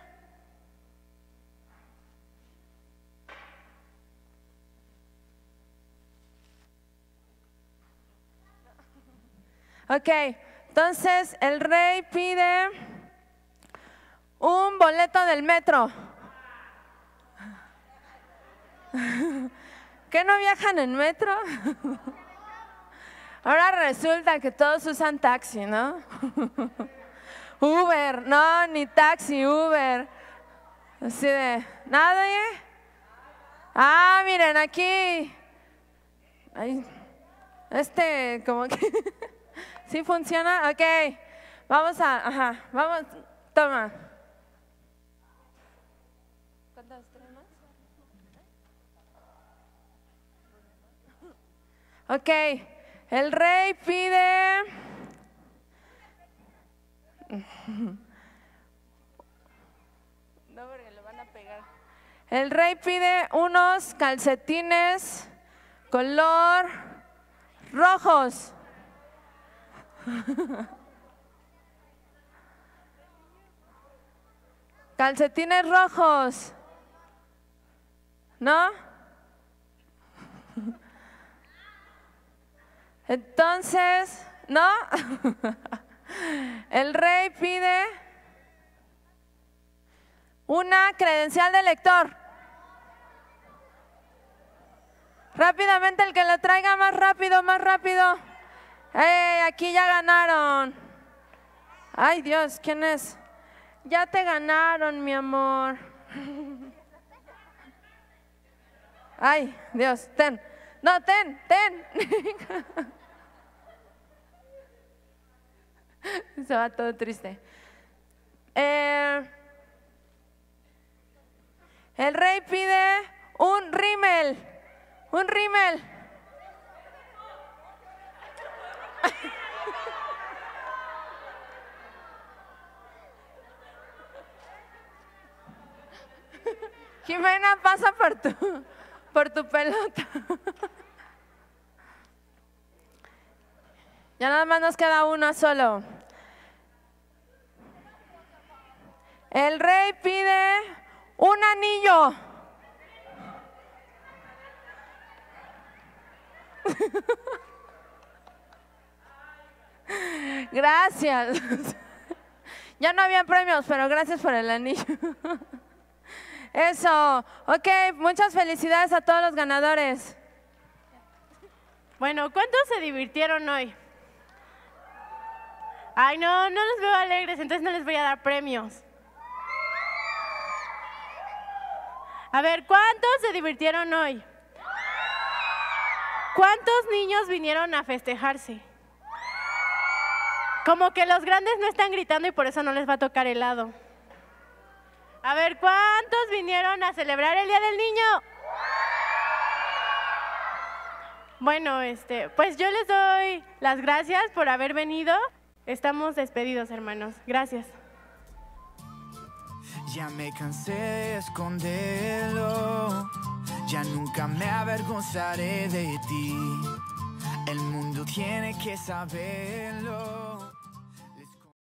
Speaker 13: Ok, entonces el rey pide un boleto del metro. (laughs) ¿Qué no viajan en metro? (laughs) Ahora resulta que todos usan taxi, ¿no? (laughs) Uber, no, ni taxi, Uber. Así de, ¿nadie? Ah, miren, aquí. Ay, este, como que. ¿Sí funciona? Ok. Vamos a, ajá, vamos, toma. Ok, el rey pide... No, porque le van a pegar. El rey pide unos calcetines color rojos. (laughs) Calcetines rojos. ¿No? (laughs) Entonces, ¿no? (laughs) El rey pide una credencial de lector. Rápidamente, el que lo traiga más rápido, más rápido. ¡Eh! Aquí ya ganaron. Ay, Dios, ¿quién es? Ya te ganaron, mi amor. (laughs) Ay, Dios, ten. No, ten, ten. (laughs) (laughs) Se va todo triste. Eh, el rey pide un rímel. Un rímel. (laughs) Jimena, pasa por tu, por tu pelota. (laughs) Ya nada más nos queda una solo. El rey pide un anillo. (laughs) Gracias. Ya no había premios, pero gracias por el anillo. (laughs) Eso. Ok, muchas felicidades a todos los ganadores.
Speaker 9: Bueno, ¿cuántos se divirtieron hoy? Ay, no, no los veo alegres, entonces no les voy a dar premios. A ver, ¿cuántos se divirtieron hoy? ¿Cuántos niños vinieron a festejarse? Como que los grandes no están gritando y por eso no les va a tocar helado. A ver, ¿cuántos vinieron a celebrar el Día del Niño? Bueno, este, pues yo les doy las gracias por haber venido. Estamos despedidos, hermanos. Gracias.
Speaker 1: Ya me cansé de esconderlo, ya nunca me avergonzaré de ti. El mundo tiene que saberlo.